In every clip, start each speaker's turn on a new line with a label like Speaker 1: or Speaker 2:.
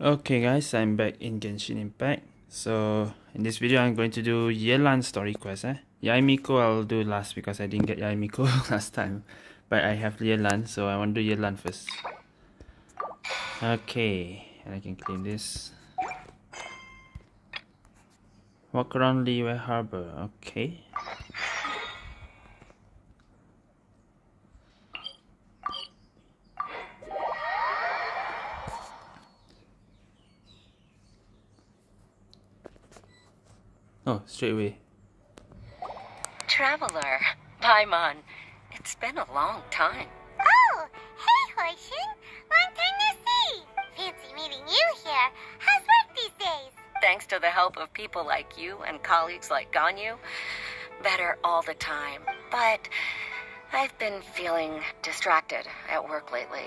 Speaker 1: Okay guys, I'm back in Genshin Impact. So in this video I'm going to do Yelan story quest eh. Yae Miko I'll do last because I didn't get Yae Miko last time. But I have Yelan so I want to do Yelan first. Okay, and I can claim this. Walk around Liyue Harbor, okay. Straight away.
Speaker 2: Traveler, Paimon, it's been a long time.
Speaker 3: Oh, hey, Huixin. Long time no see. Fancy meeting you here. How's work these days?
Speaker 2: Thanks to the help of people like you and colleagues like Ganyu, better all the time. But I've been feeling distracted at work lately.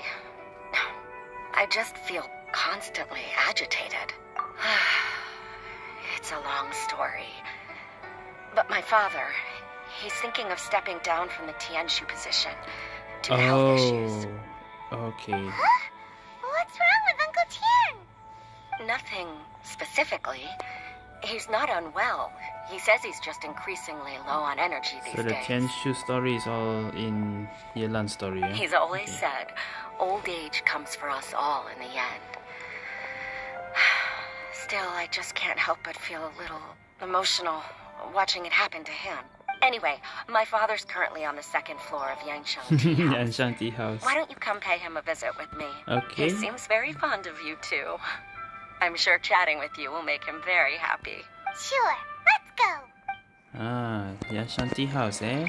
Speaker 2: I just feel constantly agitated. It's a long story. But my father, he's thinking of stepping down from the Tianshu position due to health issues.
Speaker 1: Oh, okay.
Speaker 3: Huh? What's wrong with Uncle Tian?
Speaker 2: Nothing specifically. He's not unwell. He says he's just increasingly low on energy these days.
Speaker 1: So the
Speaker 2: days.
Speaker 1: Tianshu story is all in Yelan story, eh?
Speaker 2: He's always
Speaker 1: Okay.
Speaker 2: said, old age comes for us all in the end. Still, I just can't help but feel a little emotional watching it happen to him. Anyway, my father's currently on the second floor of Yanshang Tea House.
Speaker 1: and Shanti house.
Speaker 2: Why don't you come pay him a visit with me?
Speaker 1: Okay.
Speaker 2: He seems very fond of you, too. I'm sure chatting with you will make him very happy.
Speaker 3: Sure. Let's go.
Speaker 1: Ah, Yan Shanti house, eh?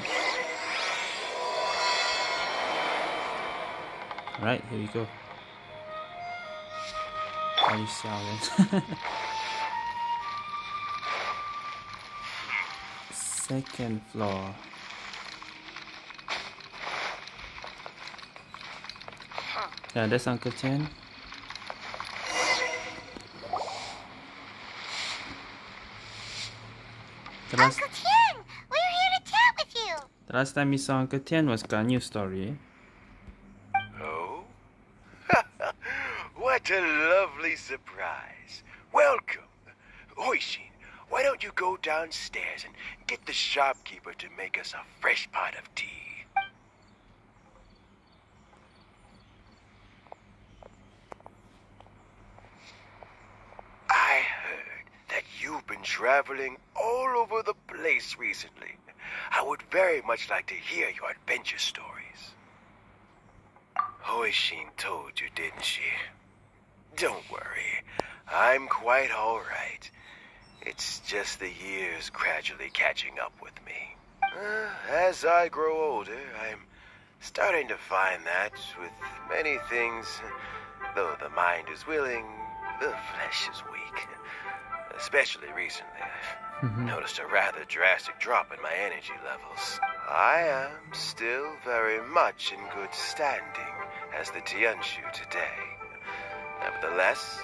Speaker 1: Right, here we go. Are you selling? Second floor. Yeah, that's Uncle Chen. The last,
Speaker 3: Uncle Tian, we're here to chat with you.
Speaker 1: the last time we saw Uncle Tian was Ganyu story. Eh?
Speaker 4: A lovely surprise. Welcome. Huixin, why don't you go downstairs and get the shopkeeper to make us a fresh pot of tea? I heard that you've been traveling all over the place recently. I would very much like to hear your adventure stories. Huixin told you, didn't she? Don't worry. I'm quite all right. It's just the years gradually catching up with me. Uh, as I grow older, I'm starting to find that with many things, though the mind is willing, the flesh is weak. Especially recently, I've noticed a rather drastic drop in my energy levels. I am still very much in good standing as the Tianshu today. Nevertheless,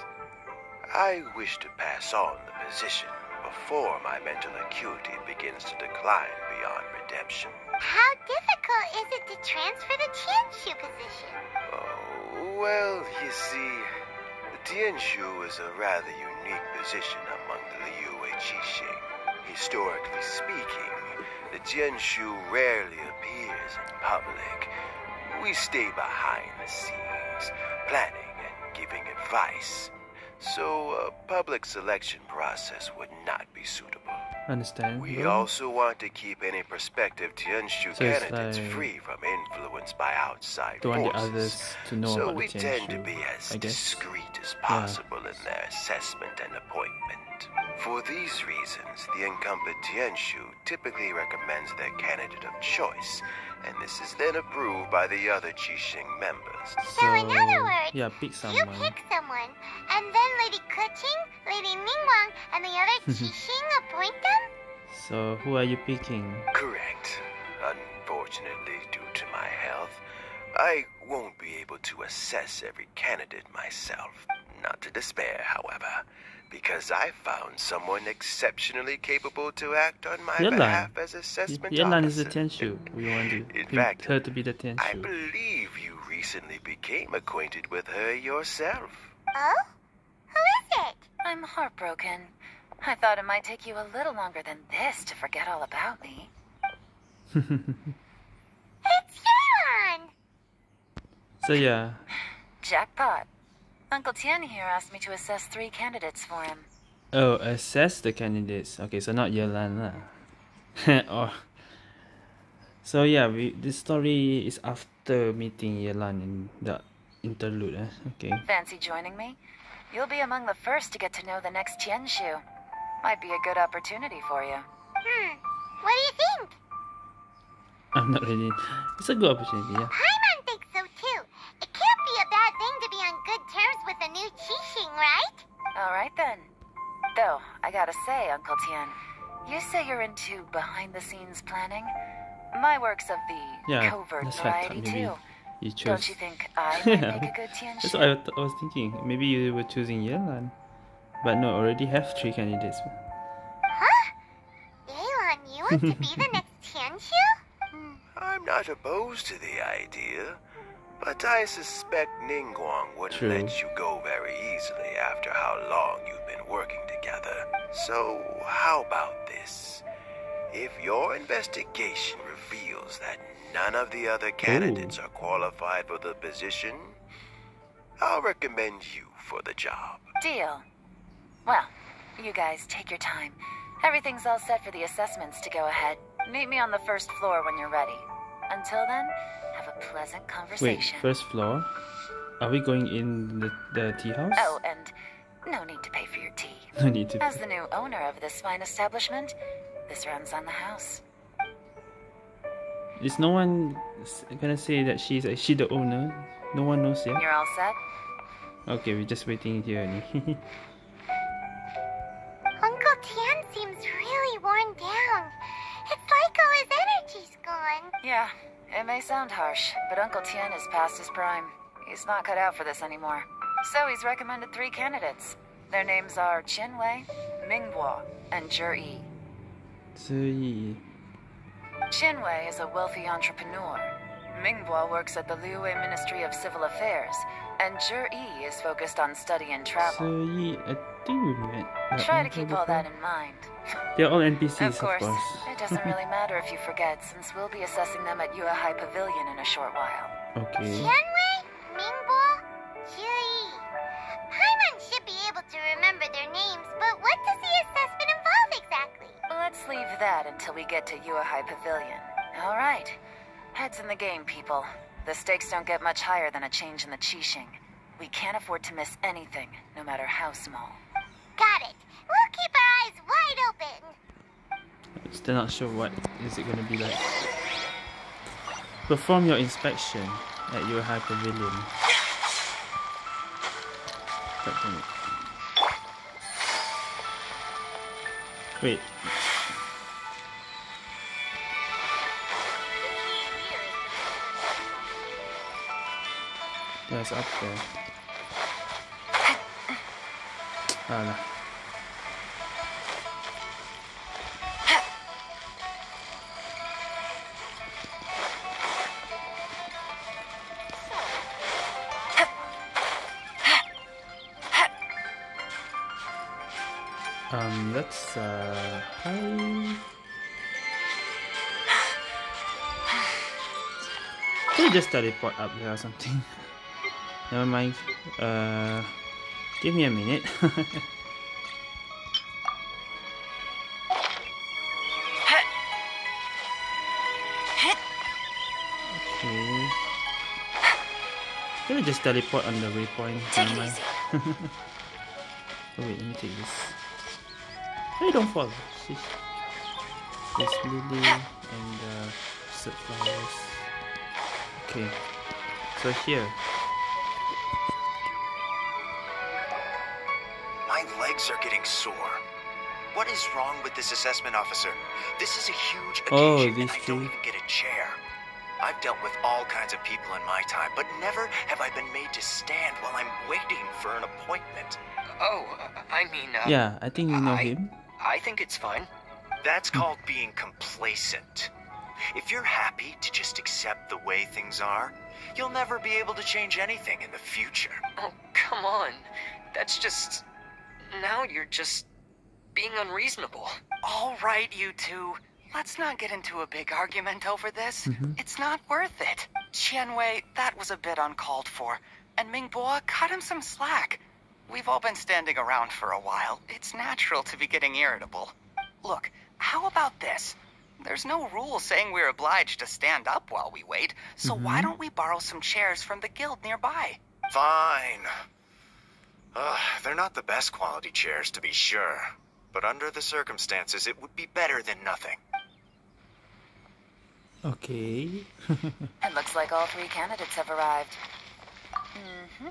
Speaker 4: I wish to pass on the position before my mental acuity begins to decline beyond redemption.
Speaker 3: How difficult is it to transfer the Tianshu position?
Speaker 4: Oh, well, you see, the Tianshu is a rather unique position among the Liyue Qixing. Historically speaking, the Tianshu rarely appears in public. We stay behind the scenes, planning giving advice. So a public selection process would not be suitable.
Speaker 1: Understand?
Speaker 4: We also want to keep any prospective Tianshu
Speaker 1: So
Speaker 4: candidates
Speaker 1: like-
Speaker 4: free from influence by outside
Speaker 1: Don't want the
Speaker 4: forces.
Speaker 1: others to know
Speaker 4: so we tend to be as discreet as possible in their assessment and appointment. For these reasons, the incumbent Tianshu typically recommends their candidate of choice, and this is then approved by the other Qixing members.
Speaker 3: So, in other words,
Speaker 1: yeah, pick
Speaker 3: you pick someone, and then Lady Keqing, Lady Ningguang, and the other Qixing appoint them?
Speaker 1: So who are you picking?
Speaker 4: Correct. Unfortunately, due to my health, I won't be able to assess every candidate myself. Not to despair, however, because I found someone exceptionally capable to act on my
Speaker 1: Yelan.
Speaker 4: behalf as assessment
Speaker 1: Yelan is the
Speaker 4: officer.
Speaker 1: Tianshu. We want to
Speaker 4: In fact,
Speaker 1: her to be the Tianshu.
Speaker 4: I believe you recently became acquainted with her yourself.
Speaker 3: Oh? Who is it?
Speaker 5: I'm heartbroken. I thought it might take you a little longer than this to forget all about me.
Speaker 3: It's Yelan!
Speaker 1: so yeah,
Speaker 5: Jackpot. Uncle Tian here asked me to assess three candidates for him.
Speaker 1: oh, assess the candidates. Okay, so not Yelan lah. oh. So yeah, we this story is after meeting Yelan in the interlude. Eh? Okay.
Speaker 5: Fancy joining me? You'll be among the first to get to know the next Tianshu. Might be a good opportunity for you.
Speaker 3: Hmm, what do you think?
Speaker 1: I'm not really. It's a good opportunity. Yeah.
Speaker 3: Paimon thinks so too. It can't be a bad thing to be on good terms with a new Qixing, right?
Speaker 5: All right then. Though, I gotta say, Uncle Tian, you say you're into behind the scenes planning? My work's of the
Speaker 1: Yeah,
Speaker 5: covert
Speaker 1: that's why I thought
Speaker 5: variety
Speaker 1: maybe
Speaker 5: too.
Speaker 1: You chose.
Speaker 5: Don't you think I might make a good Tianshu?
Speaker 1: That's what I, th- I was thinking. Maybe you were choosing Yelan. But no, already have three candidates.
Speaker 3: Huh? Yelan, you want to be the next Tianshu? Hmm.
Speaker 4: I'm not opposed to the idea, but I suspect Ningguang wouldn't
Speaker 1: True.
Speaker 4: let you go very easily after how long you've been working together. So, how about this? If your investigation reveals that none of the other candidates are qualified for the position, I'll recommend you for the job.
Speaker 5: Deal. Well, you guys take your time. Everything's all set for the assessments to go ahead. Meet me on the first floor when you're ready. Until then, have a pleasant
Speaker 1: Wait, first floor? Are we going in the, the tea house?
Speaker 5: Oh, and no need to pay for your tea.
Speaker 1: No need to.
Speaker 5: As the new owner of this fine establishment, this runs on the house.
Speaker 1: Is no one gonna say that she's is she the owner? No one knows yet.
Speaker 5: You're all set?
Speaker 1: Okay, we're just waiting here.
Speaker 3: Uncle Tian seems really worn down. It's like all his energy's gone.
Speaker 5: Yeah, it may sound harsh, but Uncle Tian is past his prime. He's not cut out for this anymore. So he's recommended three candidates. Their names are Qianwei, Mingbo, and Zhiyi.
Speaker 1: 所以
Speaker 5: Qianwei is a wealthy entrepreneur. Mingbo works at the Liyue Ministry of Civil Affairs, and Zhiyi is focused on study and
Speaker 1: 所
Speaker 5: travel.
Speaker 1: 以 I think we met. that
Speaker 5: Try to keep all that in mind.
Speaker 1: They're all NPCs,
Speaker 5: Of course,
Speaker 1: of course.
Speaker 5: it doesn't really matter if you forget, since we'll be assessing them at Yuehai Pavilion in a short while.
Speaker 1: Okay.
Speaker 3: Qianwei, Mingbo, Zhiyi. Paimon should be able to remember their names, but what does the assessment involve exactly?
Speaker 5: Let's leave that until we get to Yuehai Pavilion. All right. Heads in the game, people. The stakes don't get much higher than a change in the Qixing. We can't afford to miss anything, no matter how small.
Speaker 3: Got it. We'll keep our eyes wide open.
Speaker 1: Still not sure what is it gonna be like. Perform your inspection at Yuehai pavilion. God damn it. Wait. It's up there. Alah. Um, let's uh, hi. Can you just teleport up there or something? Never mind. Uh, give me a minute. okay. Can I just teleport on the waypoint?
Speaker 5: Take
Speaker 1: Never mind. Oh wait, let me take this. Hey, don't fall. Sheesh. This lily and uh, flowers. Okay, so here.
Speaker 6: Legs are getting sore. What is wrong with this assessment officer? This is a huge
Speaker 1: Oh,
Speaker 6: occasion,
Speaker 1: these
Speaker 6: and I don't even get a chair. I've dealt with all kinds of people in my time, but never have I been made to stand while I'm waiting for an appointment.
Speaker 7: Oh, I mean, uh,
Speaker 1: Yeah, I think you know
Speaker 7: I-
Speaker 1: him.
Speaker 7: I think it's fine.
Speaker 6: That's called being complacent. If you're happy to just accept the way things are, you'll never be able to change anything in the future.
Speaker 7: Oh, come on. That's just now you're just being unreasonable.
Speaker 6: All right, you two. Let's not get into a big argument over this. Mm-hmm. It's not worth it. Qianwei, that was a bit uncalled for. And Mingbo, cut him some slack. We've all been standing around for a while. It's natural to be getting irritable. Look, how about this? There's no rule saying we're obliged to stand up while we wait, so why mm-hmm. don't we borrow some chairs from the guild nearby? Fine. Uh, they're not the best quality chairs, to be sure. But under the circumstances, it would be better than nothing.
Speaker 1: Okay.
Speaker 5: It looks like all three candidates have arrived. hmm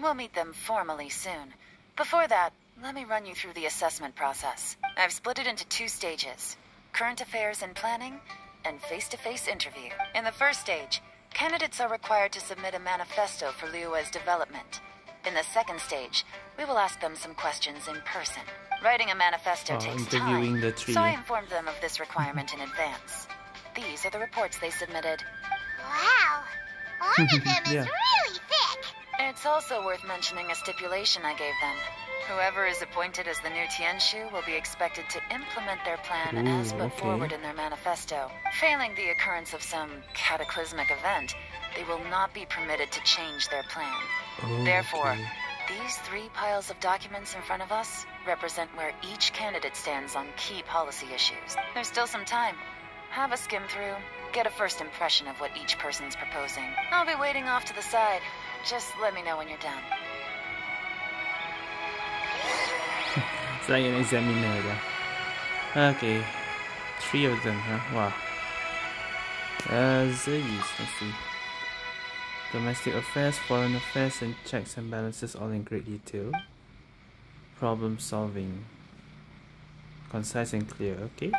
Speaker 5: We'll meet them formally soon. Before that, let me run you through the assessment process. I've split it into two stages current affairs and planning, and face to face interview. In the first stage, candidates are required to submit a manifesto for Liyue's development. In the second stage, we will ask them some questions in person. Writing a manifesto
Speaker 1: Oh,
Speaker 5: takes
Speaker 1: interviewing
Speaker 5: time,
Speaker 1: the three.
Speaker 5: so I informed them of this requirement in advance. These are the reports they submitted.
Speaker 3: Wow. One of them is
Speaker 1: Yeah.
Speaker 3: really thick.
Speaker 5: It's also worth mentioning a stipulation I gave them. Whoever is appointed as the new Tianshu will be expected to implement their plan as put
Speaker 1: okay.
Speaker 5: forward in their manifesto. Failing the occurrence of some cataclysmic event, they will not be permitted to change their plan. Therefore, these three piles of documents in front of us represent where each candidate stands on key policy issues. There's still some time. Have a skim through, get a first impression of what each person's proposing. I'll be waiting off to the side. Just let me know when you're done.
Speaker 1: An examiner. Okay. Three of them, huh? Wow. Uh, Zayis, let's see. Domestic affairs, foreign affairs, and checks and balances all in great detail. Problem solving. Concise and clear, okay?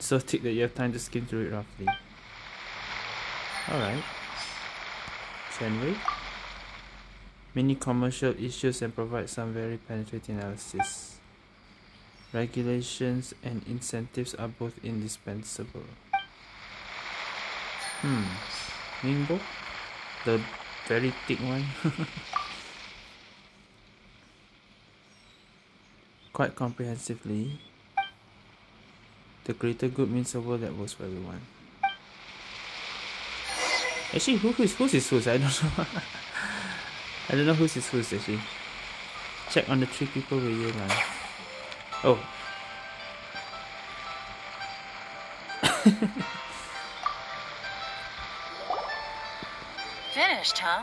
Speaker 1: So take that you have time to skim through it roughly. Alright. January. Many commercial issues and provide some very penetrating analysis. Regulations and incentives are both indispensable. Hmm. Ningbo? The very thick one? Quite comprehensively, the greater good means a world that works for everyone. Actually, who is who's is who's? I don't know. I don't know who's is who's actually. Check on the three people with you, man. Oh.
Speaker 5: Finished, huh?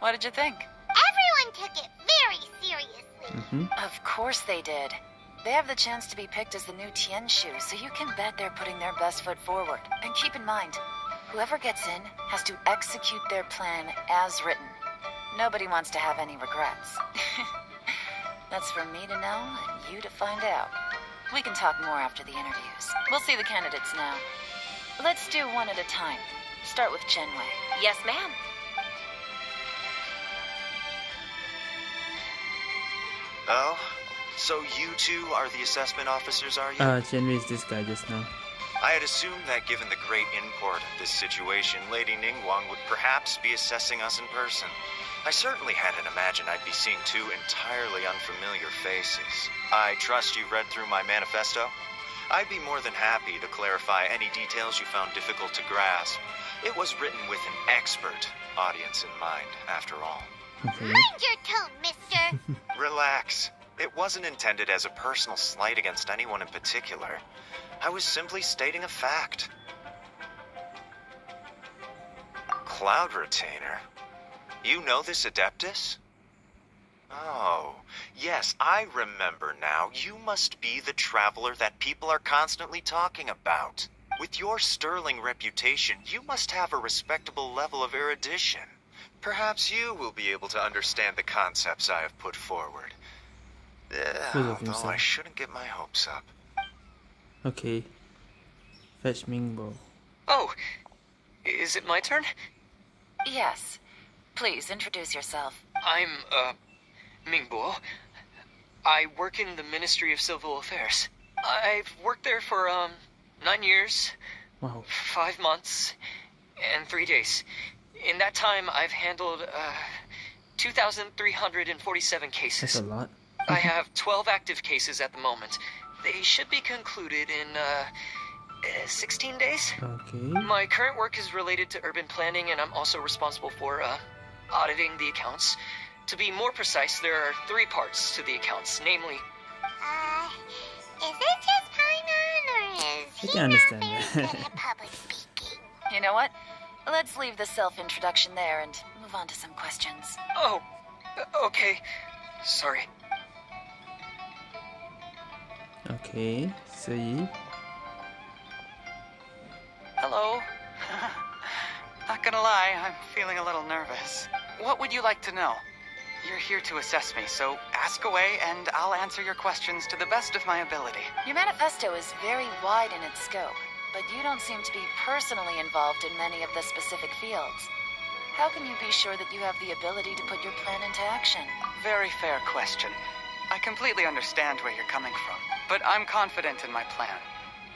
Speaker 5: What did you think?
Speaker 3: Everyone took it very seriously.
Speaker 1: hmm
Speaker 5: Of course they did. They have the chance to be picked as the new Tianshu, so you can bet they're putting their best foot forward. And keep in mind, whoever gets in has to execute their plan as written. Nobody wants to have any regrets. That's for me to know and you to find out. We can talk more after the interviews. We'll see the candidates now. Let's do one at a time. Start with Qianwei.
Speaker 8: Yes, ma'am.
Speaker 6: Oh? So you two are the assessment officers, are you?
Speaker 1: Uh, Jenry is this guy just now.
Speaker 6: I had assumed that given the great import of this situation, Lady Ningguang would perhaps be assessing us in person. I certainly hadn't imagined I'd be seeing two entirely unfamiliar faces. I trust you've read through my manifesto? I'd be more than happy to clarify any details you found difficult to grasp. It was written with an expert audience in mind, after all.
Speaker 1: Okay.
Speaker 3: Mind your tone, mister.
Speaker 6: Relax. It wasn't intended as a personal slight against anyone in particular. I was simply stating a fact. Cloud Retainer. You know this Adeptus? Oh, yes, I remember now. You must be the traveler that people are constantly talking about. With your sterling reputation, you must have a respectable level of erudition. Perhaps you will be able to understand the concepts I have put forward. Yeah, although. I shouldn't get my hopes up.
Speaker 1: Okay. Fetch Mingbo.
Speaker 7: Oh, is it my turn?
Speaker 5: Yes. Please introduce yourself.
Speaker 7: I'm, uh, Mingbo. I work in the Ministry of Civil Affairs. I've worked there for, um, nine years,
Speaker 1: Wow.
Speaker 7: five months, and three days. In that time, I've handled, uh,
Speaker 9: 2,347 cases.
Speaker 1: That's a lot.
Speaker 9: I have 12 active cases at the moment. They should be concluded in uh, uh, 16 days.
Speaker 1: Okay.
Speaker 9: My current work is related to urban planning, and I'm also responsible for uh, auditing the accounts. To be more precise, there are three parts to the accounts, namely,
Speaker 3: Uh, is it just Paimon, or is
Speaker 1: I
Speaker 3: he
Speaker 1: can understand
Speaker 3: not
Speaker 1: that.
Speaker 3: very good at public speaking?
Speaker 5: You know what? Let's leave the self introduction there and move on to some questions.
Speaker 9: oh, okay, sorry.
Speaker 1: Okay. See.
Speaker 10: Hello. Not gonna lie, I'm feeling a little nervous. What would you like to know? You're here to assess me, so ask away and I'll answer your questions to the best of my ability.
Speaker 5: Your manifesto is very wide in its scope, but you don't seem to be personally involved in many of the specific fields. How can you be sure that you have the ability to put your plan into action?
Speaker 10: Very fair question. I completely understand where you're coming from, but I'm confident in my plan.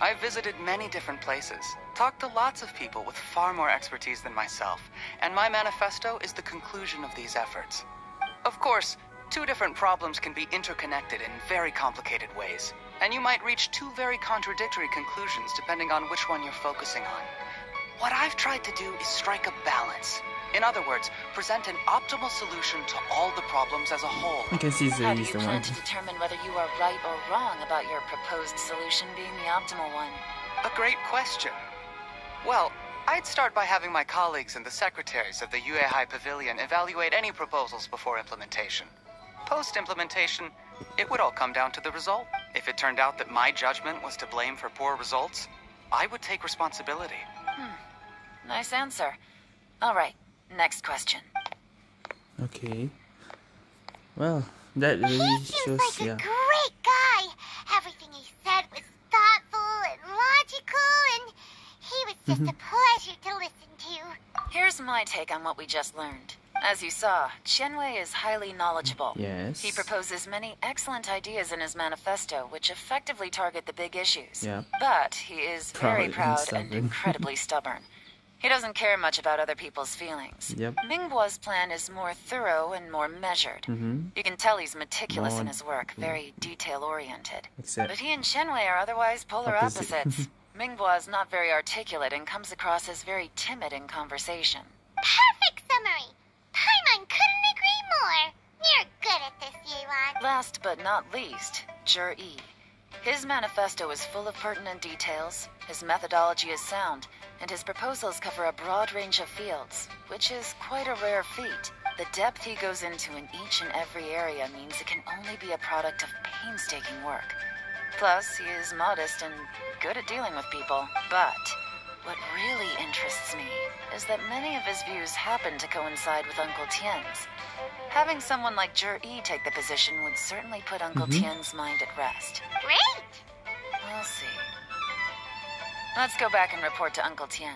Speaker 10: I've visited many different places, talked to lots of people with far more expertise than myself, and my manifesto is the conclusion of these efforts. Of course, two different problems can be interconnected in very complicated ways, and you might reach two very contradictory conclusions depending on which one you're focusing on. What I've tried to do is strike a balance. In other words, present an optimal solution to all the problems as a whole.
Speaker 1: I can see
Speaker 5: How do you
Speaker 1: the
Speaker 5: plan
Speaker 1: one.
Speaker 5: to determine whether you are right or wrong about your proposed solution being the optimal one?
Speaker 10: A great question. Well, I'd start by having my colleagues and the secretaries of the Yuehai Pavilion evaluate any proposals before implementation. Post implementation, it would all come down to the result. If it turned out that my judgment was to blame for poor results, I would take responsibility. Hmm.
Speaker 5: Nice answer. All right, next question.
Speaker 1: Okay. Well, that really
Speaker 3: He seems
Speaker 1: shows.
Speaker 3: like a great guy. Everything he said was thoughtful and logical, and he was just a pleasure to listen to.
Speaker 5: Here's my take on what we just learned. As you saw, Qianwei is highly knowledgeable.
Speaker 1: Yes.
Speaker 5: He proposes many excellent ideas in his manifesto, which effectively target the big issues.
Speaker 1: Yeah.
Speaker 5: But he is
Speaker 1: Proud
Speaker 5: very proud and
Speaker 1: stubborn.
Speaker 5: incredibly stubborn. He doesn't care much about other people's feelings.
Speaker 1: Yep.
Speaker 5: Mingbo's plan is more thorough and more measured.
Speaker 1: Mm-hmm.
Speaker 5: You can tell he's meticulous in his work, very detail oriented.
Speaker 1: Except.
Speaker 5: But he and Qianwei are otherwise polar
Speaker 1: Opposite.
Speaker 5: opposites. Mingbo is not very articulate and comes across as very timid in conversation.
Speaker 3: Perfect summary. Paimon couldn't agree more. You're good at this, Yuan.
Speaker 5: Last but not least, Jur E. His manifesto is full of pertinent details, his methodology is sound, and his proposals cover a broad range of fields, which is quite a rare feat. The depth he goes into in each and every area means it can only be a product of painstaking work. Plus, he is modest and good at dealing with people. But what really interests me is that many of his views happen to coincide with Uncle Tian's. Having someone like Jur E take the position would certainly put Uncle Tian's mind at rest.
Speaker 3: Great.
Speaker 5: We'll see. Let's go back and report to Uncle Tian.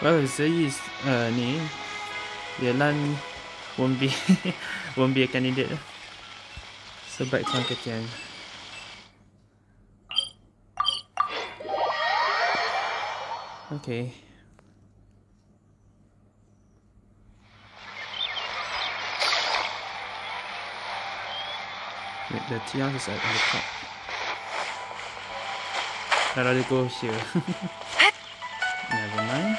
Speaker 1: Well, Zoe is uh, ni Yelan won't be won't be a candidate. So back to Uncle Tian. Okay. Wait, the Tian is at the top. I'd rather go here. Never mind.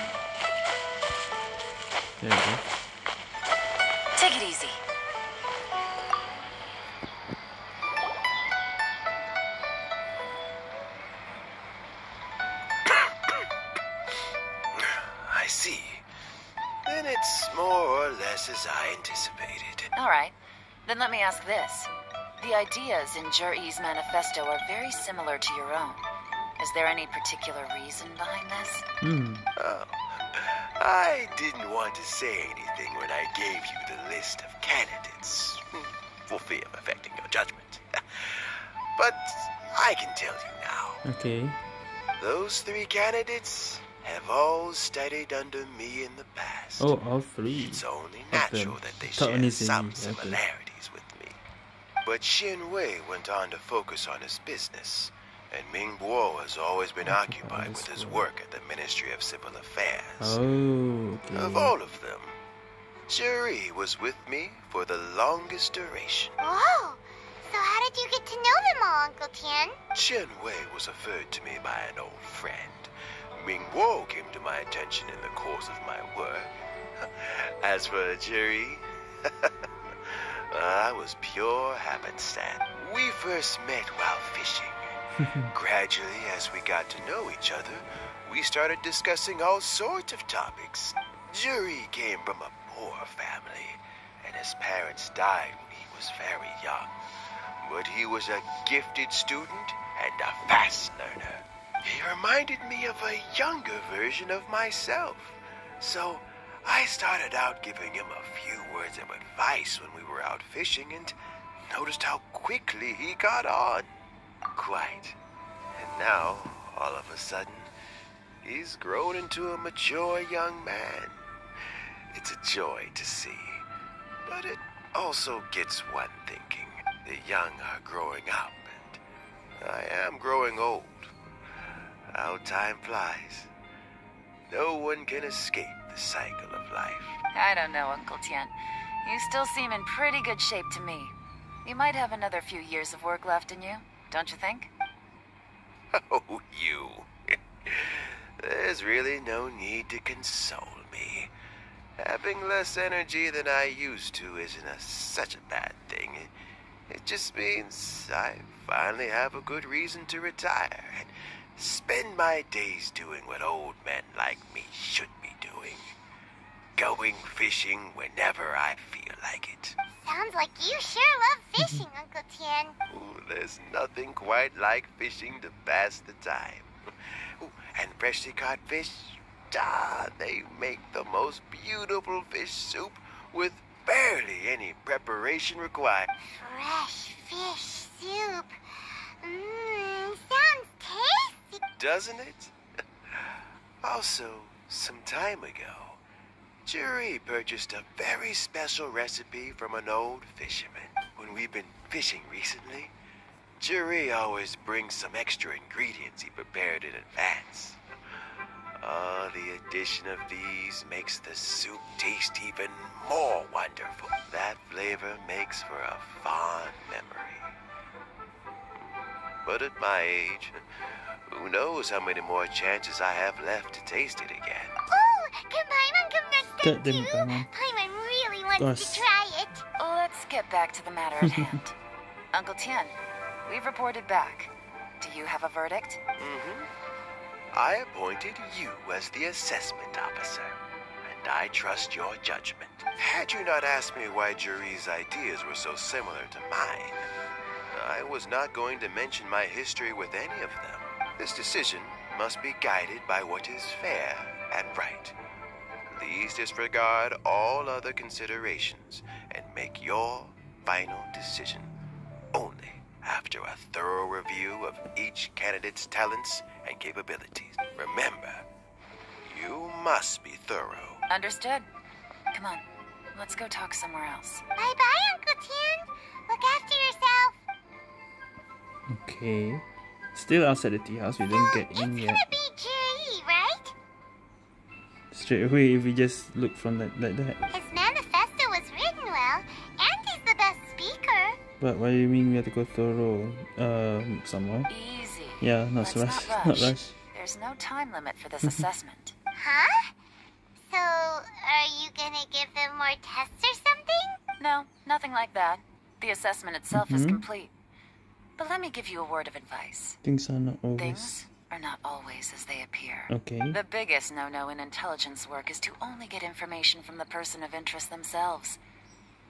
Speaker 1: There we go.
Speaker 5: This. The ideas in Zhiyi's manifesto are very similar to your own. Is there any particular reason behind this?
Speaker 1: Hmm.
Speaker 4: Oh, I didn't want to say anything when I gave you the list of candidates, for fear of affecting your judgment. but I can tell you now.
Speaker 1: Okay.
Speaker 4: Those three candidates have all studied under me in the past.
Speaker 1: Oh, all three.
Speaker 4: It's only
Speaker 1: Okay.
Speaker 4: natural that they
Speaker 1: Thought
Speaker 4: share
Speaker 1: only
Speaker 4: some
Speaker 1: Zenny, okay.
Speaker 4: similarities with me. But Qianwei went on to focus on his business, and Mingbo has always been occupied with his work at the Ministry of Civil Affairs.
Speaker 1: Oh,
Speaker 4: Of all of them, Zhiyi was with me for the longest duration.
Speaker 3: Oh, so how did you get to know them all, Uncle Tian?
Speaker 4: Chen Wei was referred to me by an old friend. Ming Guo came to my attention in the course of my work. As for Zhiyi, I was pure happenstance. We first met while fishing. Gradually, as we got to know each other, we started discussing all sorts of topics. Zhiyi came from a poor family, and his parents died when he was very young. But he was a gifted student and a fast learner. He reminded me of a younger version of myself. So I started out giving him a few words of advice when we were out fishing and noticed how quickly he got on. Quite. And now, all of a sudden, he's grown into a mature young man. It's a joy to see. But it also gets one thinking. The young are growing up, and I am growing old. How time flies. No one can escape the cycle of life.
Speaker 5: I don't know, Uncle Tian. You still seem in pretty good shape to me. You might have another few years of work left in you, don't you think?
Speaker 4: Oh, you. There's really no need to console me. Having less energy than I used to isn't a, such a bad thing. It, just means I finally have a good reason to retire and spend my days doing what old men like me should. Going fishing whenever I feel like it.
Speaker 3: Sounds like you sure love fishing, Uncle Tian.
Speaker 4: Ooh, there's nothing quite like fishing to pass the time. Ooh, and freshly caught fish, ah, they make the most beautiful fish soup with barely any preparation required.
Speaker 3: Fresh fish soup. Mmm, sounds tasty.
Speaker 4: Doesn't it? Also, some time ago, Zhiyi purchased a very special recipe from an old fisherman. When we've been fishing recently, Zhiyi always brings some extra ingredients he prepared in advance. Ah, the addition of these makes the soup taste even more wonderful. That flavor makes for a fond memory. But at my age, who knows how many more chances I have left to taste it again.
Speaker 3: Can Paimon come next time
Speaker 1: God damn
Speaker 3: too?
Speaker 1: Paimon.
Speaker 3: Paimon really wants
Speaker 1: Course.
Speaker 3: to try it.
Speaker 5: Let's get back to the matter at hand. Uncle Tian, we've reported back. Do you have a verdict?
Speaker 4: Mm-hmm. I appointed you as the assessment officer, and I trust your judgment. Had you not asked me why Zhiyi's ideas were so similar to mine, I was not going to mention my history with any of them. This decision must be guided by what is fair and right. Please disregard all other considerations and make your final decision only after a thorough review of each candidate's talents and capabilities. Remember, you must be thorough.
Speaker 5: Understood. Come on, let's go talk somewhere else.
Speaker 3: Bye bye, Uncle Tian. Look after yourself.
Speaker 1: Okay. Still outside the tea house. We didn't
Speaker 3: So,
Speaker 1: get
Speaker 3: it's
Speaker 1: in yet. Straight away, if we just look from that like that.
Speaker 3: His manifesto was written well, and he's the best speaker.
Speaker 1: But what do you mean we have to go thorough? Um, somewhere.
Speaker 5: Easy.
Speaker 1: Yeah, not
Speaker 5: Let's
Speaker 1: rush.
Speaker 5: not
Speaker 1: Not
Speaker 5: rush.
Speaker 1: rush.
Speaker 5: There's no time limit for this assessment.
Speaker 3: Huh? So, are you gonna give them more tests or something?
Speaker 5: No, nothing like that. The assessment itself is
Speaker 1: Mhm.
Speaker 5: complete. But let me give you a word of advice.
Speaker 1: Things are not always.
Speaker 5: Things are not always as they appear.
Speaker 1: Okay.
Speaker 5: The biggest no no in intelligence work is to only get information from the person of interest themselves.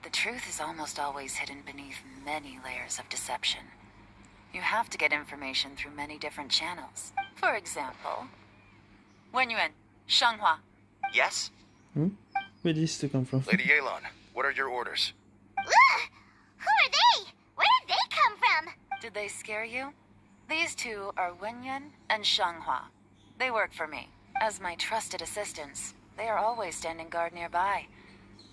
Speaker 5: The truth is almost always hidden beneath many layers of deception. You have to get information through many different channels. For example, Wenyuan, Shanghua.
Speaker 6: Yes?
Speaker 1: Hmm? Where did this to come from?
Speaker 6: Lady Yelan, what are your orders?
Speaker 3: Ugh! Who are they? Where did they come from?
Speaker 5: Did they scare you? These two are Wenyuan and Shanghua. They work for me. As my trusted assistants, they are always standing guard nearby.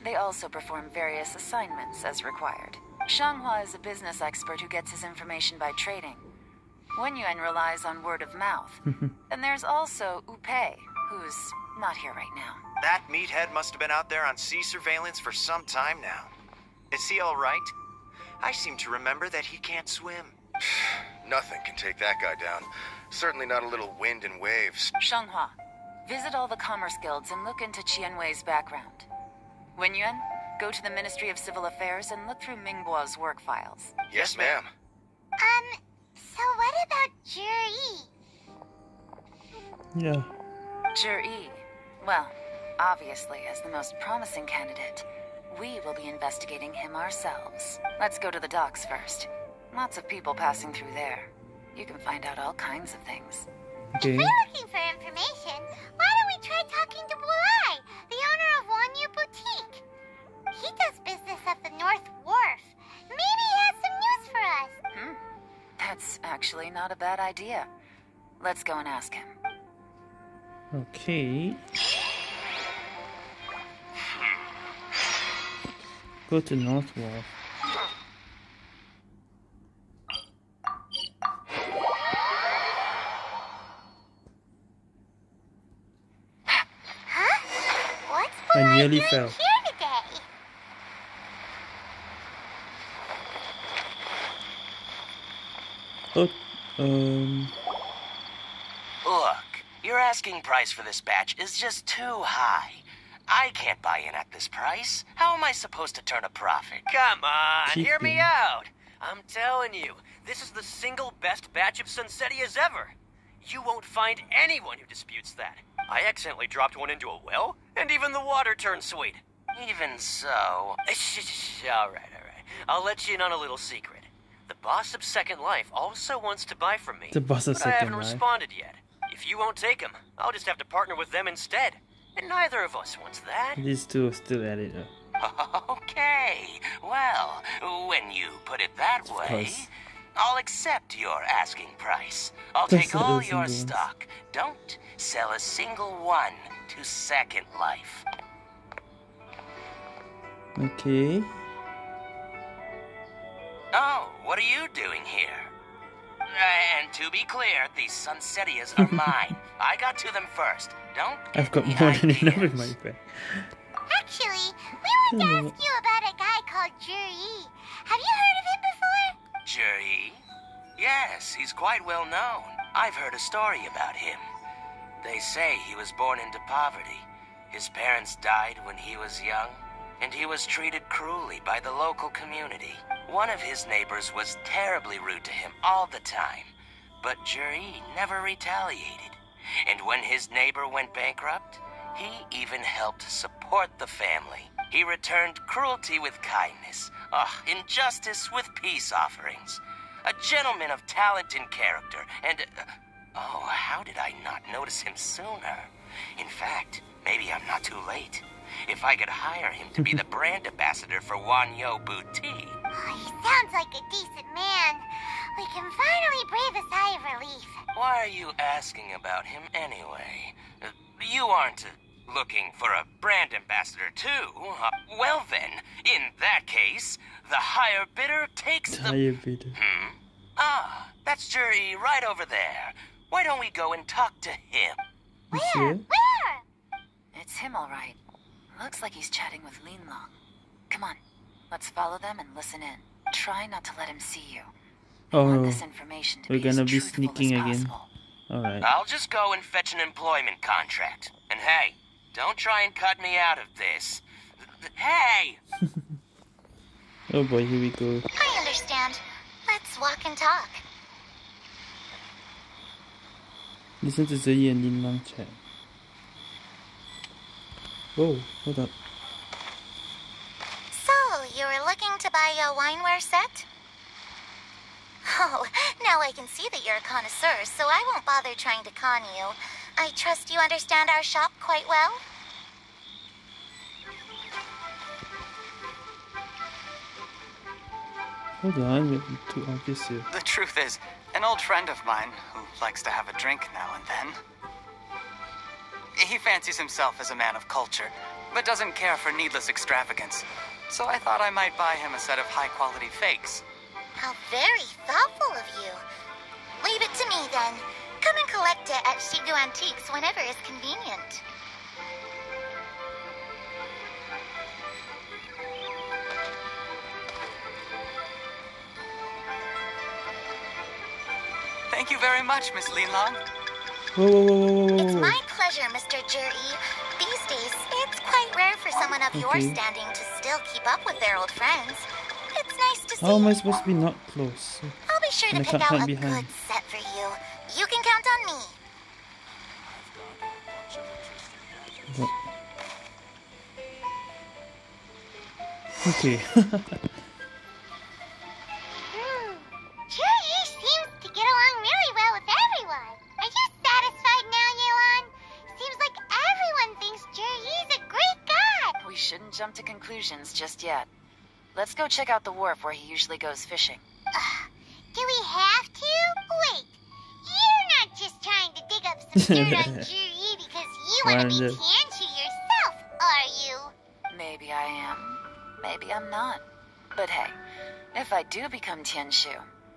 Speaker 5: They also perform various assignments as required. Shanghua is a business expert who gets his information by trading. Wenyuan relies on word of mouth. and there's also Upei, who's not here right now.
Speaker 6: That meathead must have been out there on sea surveillance for some time now. Is he all right? I seem to remember that he can't swim.
Speaker 11: Nothing can take that guy down. Certainly not a little wind and waves.
Speaker 5: Shanghua, visit all the commerce guilds and look into Qianwei's background. Wenyuan, go to the Ministry of Civil Affairs and look through Mingbo's work files.
Speaker 11: Yes, ma'am.
Speaker 3: Um, so what about Zhiyi?
Speaker 1: Yeah.
Speaker 5: Zhi Well, obviously, as the most promising candidate, we will be investigating him ourselves. Let's go to the docks first. Lots of people passing through there. You can find out all kinds of things.
Speaker 1: Okay.
Speaker 3: If we're looking for information, why don't we try talking to Bolai, the owner of Wanyou Boutique? He does business at the North Wharf. Maybe he has some news for us.
Speaker 5: Hmm. That's actually not a bad idea. Let's go and ask him.
Speaker 1: Okay. Go to North Wall.
Speaker 3: Huh? What's
Speaker 1: I nearly
Speaker 3: doing
Speaker 1: fell.
Speaker 3: here today?
Speaker 1: Oh, um,
Speaker 12: Look, your asking price for this batch is just too high. I can't buy in at this price. How am I supposed to turn a profit?
Speaker 13: Come on, hear me
Speaker 1: Keeping.
Speaker 13: out. I'm telling you, this is the single best batch of Sunsettias ever. You won't find anyone who disputes that. I accidentally dropped one into a well, and even the water turned sweet.
Speaker 12: Even so,
Speaker 13: all right, all right. I'll let you in on a little secret. The boss of Second Life also wants to buy from me.
Speaker 1: The boss of
Speaker 13: but I haven't
Speaker 1: Life.
Speaker 13: responded yet. If you won't take him, I'll just have to partner with them instead. And neither of us wants that.
Speaker 1: these two are still at it.
Speaker 12: okay. Well, when you put it that way,
Speaker 1: course.
Speaker 12: I'll accept your asking price. I'll
Speaker 1: Don't
Speaker 12: take all your stock. Don't sell a single one to Second Life.
Speaker 1: Okay.
Speaker 12: Oh, what are you doing here? And to be clear, these Sunsettias are mine. I got to them first. Don't
Speaker 1: I've got
Speaker 12: me
Speaker 1: more than enough in my bag.
Speaker 3: Actually, we want to ask you about a guy called Zhiyi. Have you heard of him before?
Speaker 12: Zhiyi? Yes, he's quite well known. I've heard a story about him. They say he was born into poverty. His parents died when he was young, and he was treated cruelly by the local community. One of his neighbors was terribly rude to him all the time, but Zhiyi never retaliated. And when his neighbor went bankrupt, he even helped support the family. He returned cruelty with kindness, ah, injustice with peace offerings. A gentleman of talent and character, and uh, oh, how did I not notice him sooner? In fact, maybe I'm not too late. If I could hire him to be the brand ambassador for Wanyou Boutique.
Speaker 3: Oh, he sounds like a decent man. We can finally breathe a sigh of relief.
Speaker 12: Why are you asking about him anyway? Uh, You aren't uh, looking for a brand ambassador, too. Uh, well, then, in that case, the higher bidder takes the.
Speaker 1: Tire bidder.
Speaker 12: Hmm? Ah, that's Zhiyi right over there. Why don't we go and talk to him?
Speaker 1: You see it?
Speaker 3: Where?
Speaker 5: It's him, all right. Looks like he's chatting with Lin Long. Come on, let's follow them and listen in. Try not to let him see you. I want
Speaker 1: Oh,
Speaker 5: this information to
Speaker 1: we're
Speaker 5: be
Speaker 1: gonna be sneaking again. alright.
Speaker 12: I'll just go and fetch an employment contract. And hey, don't try and cut me out of this. Hey!
Speaker 1: Oh boy, here we go.
Speaker 3: I understand. Let's walk and talk.
Speaker 1: Listen to Zoe and Linlang chat. Whoa, hold up.
Speaker 3: So, you were looking to buy a wineware set? Oh, now I can see that you're a connoisseur, so I won't bother trying to con you. I trust you understand our shop quite well?
Speaker 1: Hold on, we're too obvious here.
Speaker 10: Uh, the truth is, an old friend of mine who likes to have a drink now and then. He fancies himself as a man of culture, but doesn't care for needless extravagance. So I thought I might buy him a set of high quality fakes.
Speaker 3: How very thoughtful of you. Leave it to me then. Come and collect it at Shigu Antiques whenever is convenient.
Speaker 10: Thank you very much, Miss Linlang.
Speaker 1: Whoa, whoa, whoa, whoa, whoa,
Speaker 3: It's my pleasure, Mr. Zhiyi. These days, it's quite rare for someone of your standing to still keep up with their old friends. It's nice to see.
Speaker 1: How am I supposed to be not close?
Speaker 3: I'll be sure to
Speaker 1: I
Speaker 3: pick out a
Speaker 1: behind.
Speaker 3: good set for you. You can count on me.
Speaker 1: What? Okay.
Speaker 5: conclusions just yet. Let's go check out the wharf where he usually goes fishing.
Speaker 3: Do we have to? Wait, you're not just trying to dig up some dirt on Zhiyi because you want to be
Speaker 1: Wonder.
Speaker 3: Yourself, are you?
Speaker 5: Maybe I am. Maybe I'm not. But hey, if I do become Tianshu,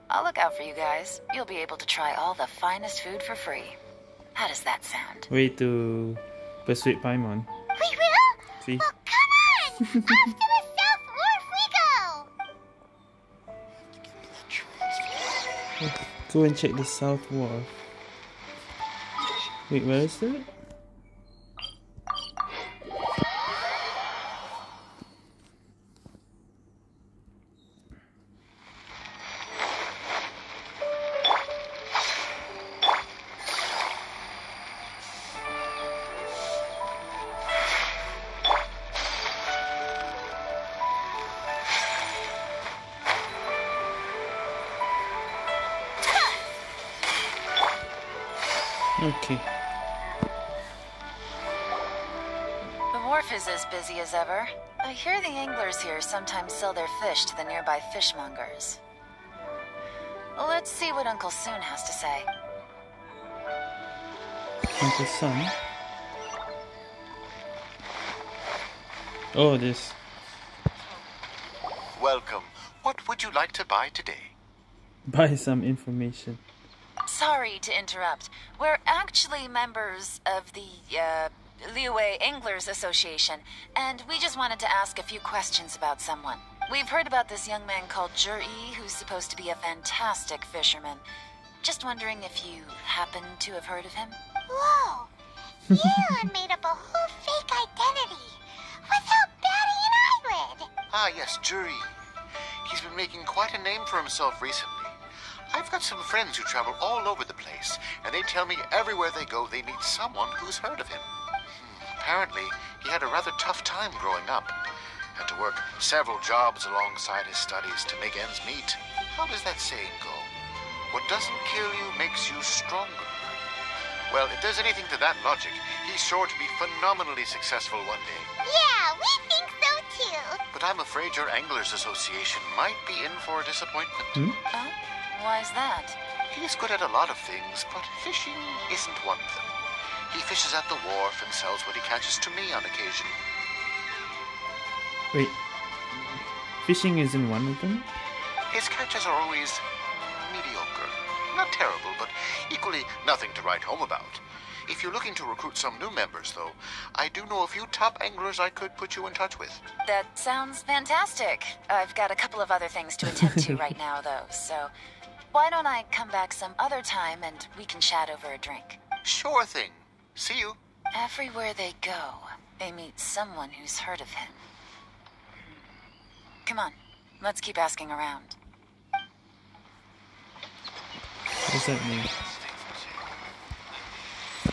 Speaker 5: I'll look out for you guys. You'll be able to try all the finest food for free. How does that sound?
Speaker 1: Way to persuade Paimon.
Speaker 3: We will?
Speaker 1: See?
Speaker 3: Well, come on! Go!
Speaker 1: Go and check the South Wharf. Wait, where is it?
Speaker 5: Busy. I hear the anglers here sometimes sell their fish to the nearby fishmongers. Let's see what Uncle Soon has to say.
Speaker 1: Uncle Soon? Oh, this.
Speaker 14: Welcome. What would you like to buy today?
Speaker 1: Buy some information.
Speaker 5: Sorry to interrupt. We're actually members of the, uh, Liuwei Anglers Association, and we just wanted to ask a few questions about someone. We've heard about this young man called Zhiyi, who's supposed to be a fantastic fisherman. Just wondering if you happen to have heard of him?
Speaker 3: Whoa! Yelan made up a whole fake identity without batting an eyelid!
Speaker 14: Ah, yes, Zhiyi. He's been making quite a name for himself recently. I've got some friends who travel all over the place, and they tell me everywhere they go they meet someone who's heard of him. Hmm, Apparently, he had a rather tough time growing up. Had to work several jobs alongside his studies to make ends meet. How does that saying go? What doesn't kill you makes you stronger. Well, if there's anything to that logic, he's sure to be phenomenally successful one day.
Speaker 3: Yeah, we think so too!
Speaker 14: But I'm afraid your Anglers Association might be in for a disappointment.
Speaker 5: Oh? Why's that?
Speaker 14: He's good at a lot of things, but fishing isn't one of them. He fishes at the wharf and sells what he catches to me on occasion.
Speaker 1: Wait. Fishing isn't one of them?
Speaker 14: His catches are always mediocre. Not terrible, but equally nothing to write home about. If you're looking to recruit some new members, though, I do know a few top anglers I could put you in touch with.
Speaker 5: That sounds fantastic. I've got a couple of other things to attend to right now, though, so why don't I come back some other time and we can chat over a drink?
Speaker 14: Sure thing. See you.
Speaker 5: Everywhere they go, they meet someone who's heard of him. Come on, let's keep asking around.
Speaker 1: What does that mean?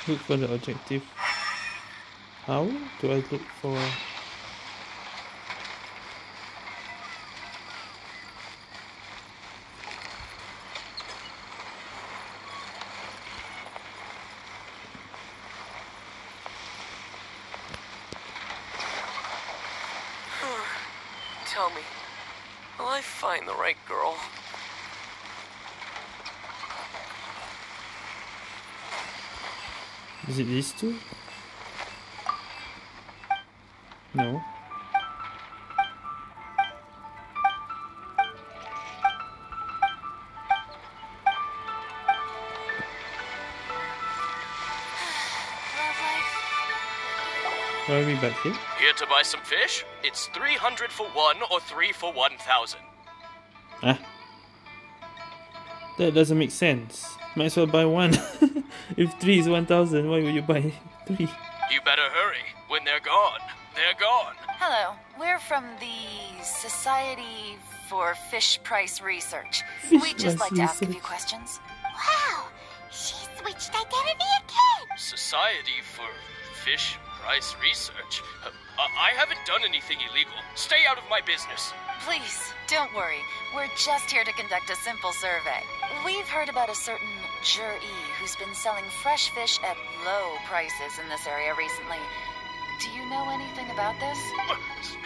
Speaker 1: Look for the objective. How do I look for... these two? No. Why are we back here?
Speaker 9: Here to buy some fish? It's 300 for one or 3 for 1,000.
Speaker 1: Ah. That doesn't make sense. Might as well buy one. if three is 1000, why would you buy three?
Speaker 9: You better hurry. When they're gone, they're gone.
Speaker 5: Hello, we're from the Society for Fish Price Research.
Speaker 1: Fish
Speaker 5: We'd just
Speaker 1: price
Speaker 5: like to ask a few questions.
Speaker 3: Wow, she switched identity again.
Speaker 9: Society for Fish Price Research. Uh, I haven't done anything illegal. Stay out of my business.
Speaker 5: Please, don't worry. We're just here to conduct a simple survey. We've heard about a certain Zhiyi who's been selling fresh fish at low prices in this area recently. Do you know anything about this?
Speaker 9: Uh,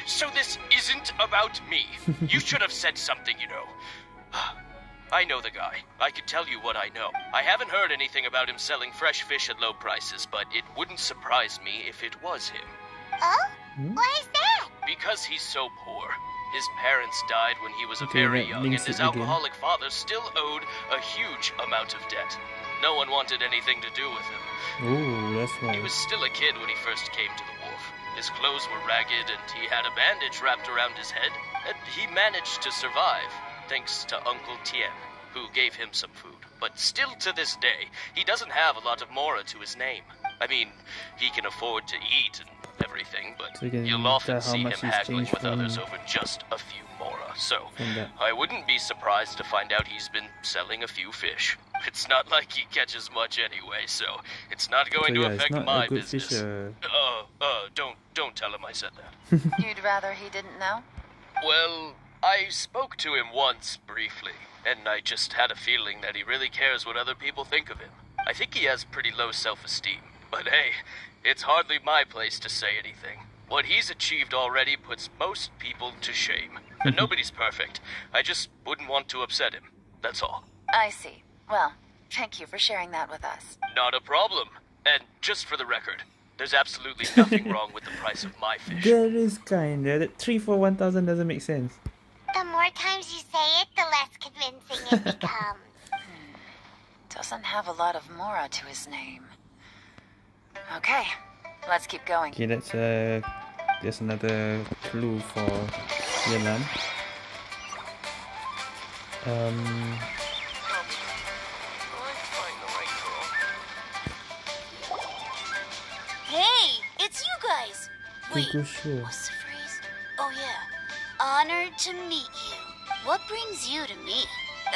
Speaker 9: So this isn't about me. you should have said something, you know. I know the guy. I can tell you what I know. I haven't heard anything about him selling fresh fish at low prices, but it wouldn't surprise me if it was him.
Speaker 3: Oh?
Speaker 1: Hmm?
Speaker 3: Why is that?
Speaker 9: Because he's so poor. His parents died when he was a
Speaker 1: Okay,
Speaker 9: very young, and his
Speaker 1: it again.
Speaker 9: alcoholic father still owed a huge amount of debt. No one wanted anything to do with him.
Speaker 1: Oh, that's why.
Speaker 9: He was still a kid when he first came to the wharf. His clothes were ragged, and he had a bandage wrapped around his head. And he managed to survive, thanks to Uncle Tian, who gave him some food. But still to this day, he doesn't have a lot of mora to his name. I mean, he can afford to eat and everything, but
Speaker 1: So you can
Speaker 9: you'll often see him haggling with others over just a few mora. So, I wouldn't be surprised to find out he's been selling a few fish. It's not like he catches much anyway, so it's not
Speaker 1: So
Speaker 9: going
Speaker 1: yeah,
Speaker 9: to
Speaker 1: it's
Speaker 9: affect
Speaker 1: not
Speaker 9: my
Speaker 1: a good
Speaker 9: business.
Speaker 1: fisher.
Speaker 9: Uh, uh, don't, don't tell him I said that.
Speaker 5: You'd rather he didn't know?
Speaker 9: well, I spoke to him once, briefly, and I just had a feeling that he really cares what other people think of him. I think he has pretty low self-esteem, but hey, it's hardly my place to say anything. What he's achieved already puts most people to shame. And nobody's perfect. I just wouldn't want to upset him. That's all.
Speaker 5: I see. Well, thank you for sharing that with us.
Speaker 9: Not a problem. And just for the record, there's absolutely nothing wrong with the price of my fish.
Speaker 1: There is kinda. That 3 for 1000 doesn't make sense.
Speaker 3: The more times you say it, the less convincing it becomes. Hmm.
Speaker 5: Doesn't have a lot of mora to his name. Okay, let's keep going.
Speaker 1: Okay, that's uh, there's another clue for Yelan. Um,
Speaker 15: Hey, it's you guys. Wait, what's the phrase? Oh yeah, honored to meet you. What brings you to me?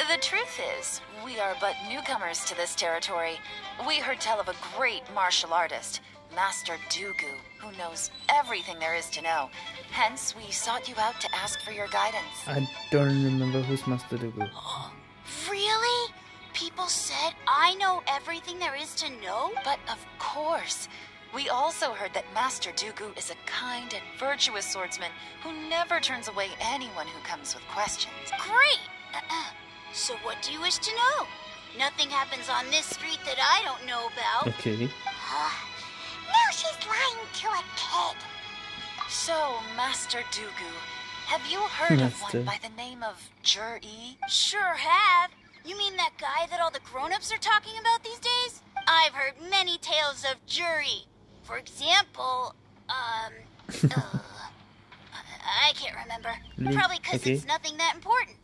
Speaker 5: The truth is, we are but newcomers to this territory. We heard tell of a great martial artist, Master Dugu, who knows everything there is to know. Hence, we sought you out to ask for your guidance.
Speaker 1: I don't remember who's Master Dugu.
Speaker 15: Really? People said I know everything there is to know?
Speaker 5: But of course, we also heard that Master Dugu is a kind and virtuous swordsman who never turns away anyone who comes with questions.
Speaker 15: Great! Uh-uh. So what do you wish to know? Nothing happens on this street that I don't know about.
Speaker 1: Okay.
Speaker 3: now she's lying to a kid.
Speaker 5: So, Master Dugu, have you heard of one by the name of Zhiyi?
Speaker 15: Sure have. You mean that guy that all the grown-ups are talking about these days? I've heard many tales of Zhiyi. For example, um, uh, I can't remember. Probably because
Speaker 1: Okay.
Speaker 15: it's nothing that important.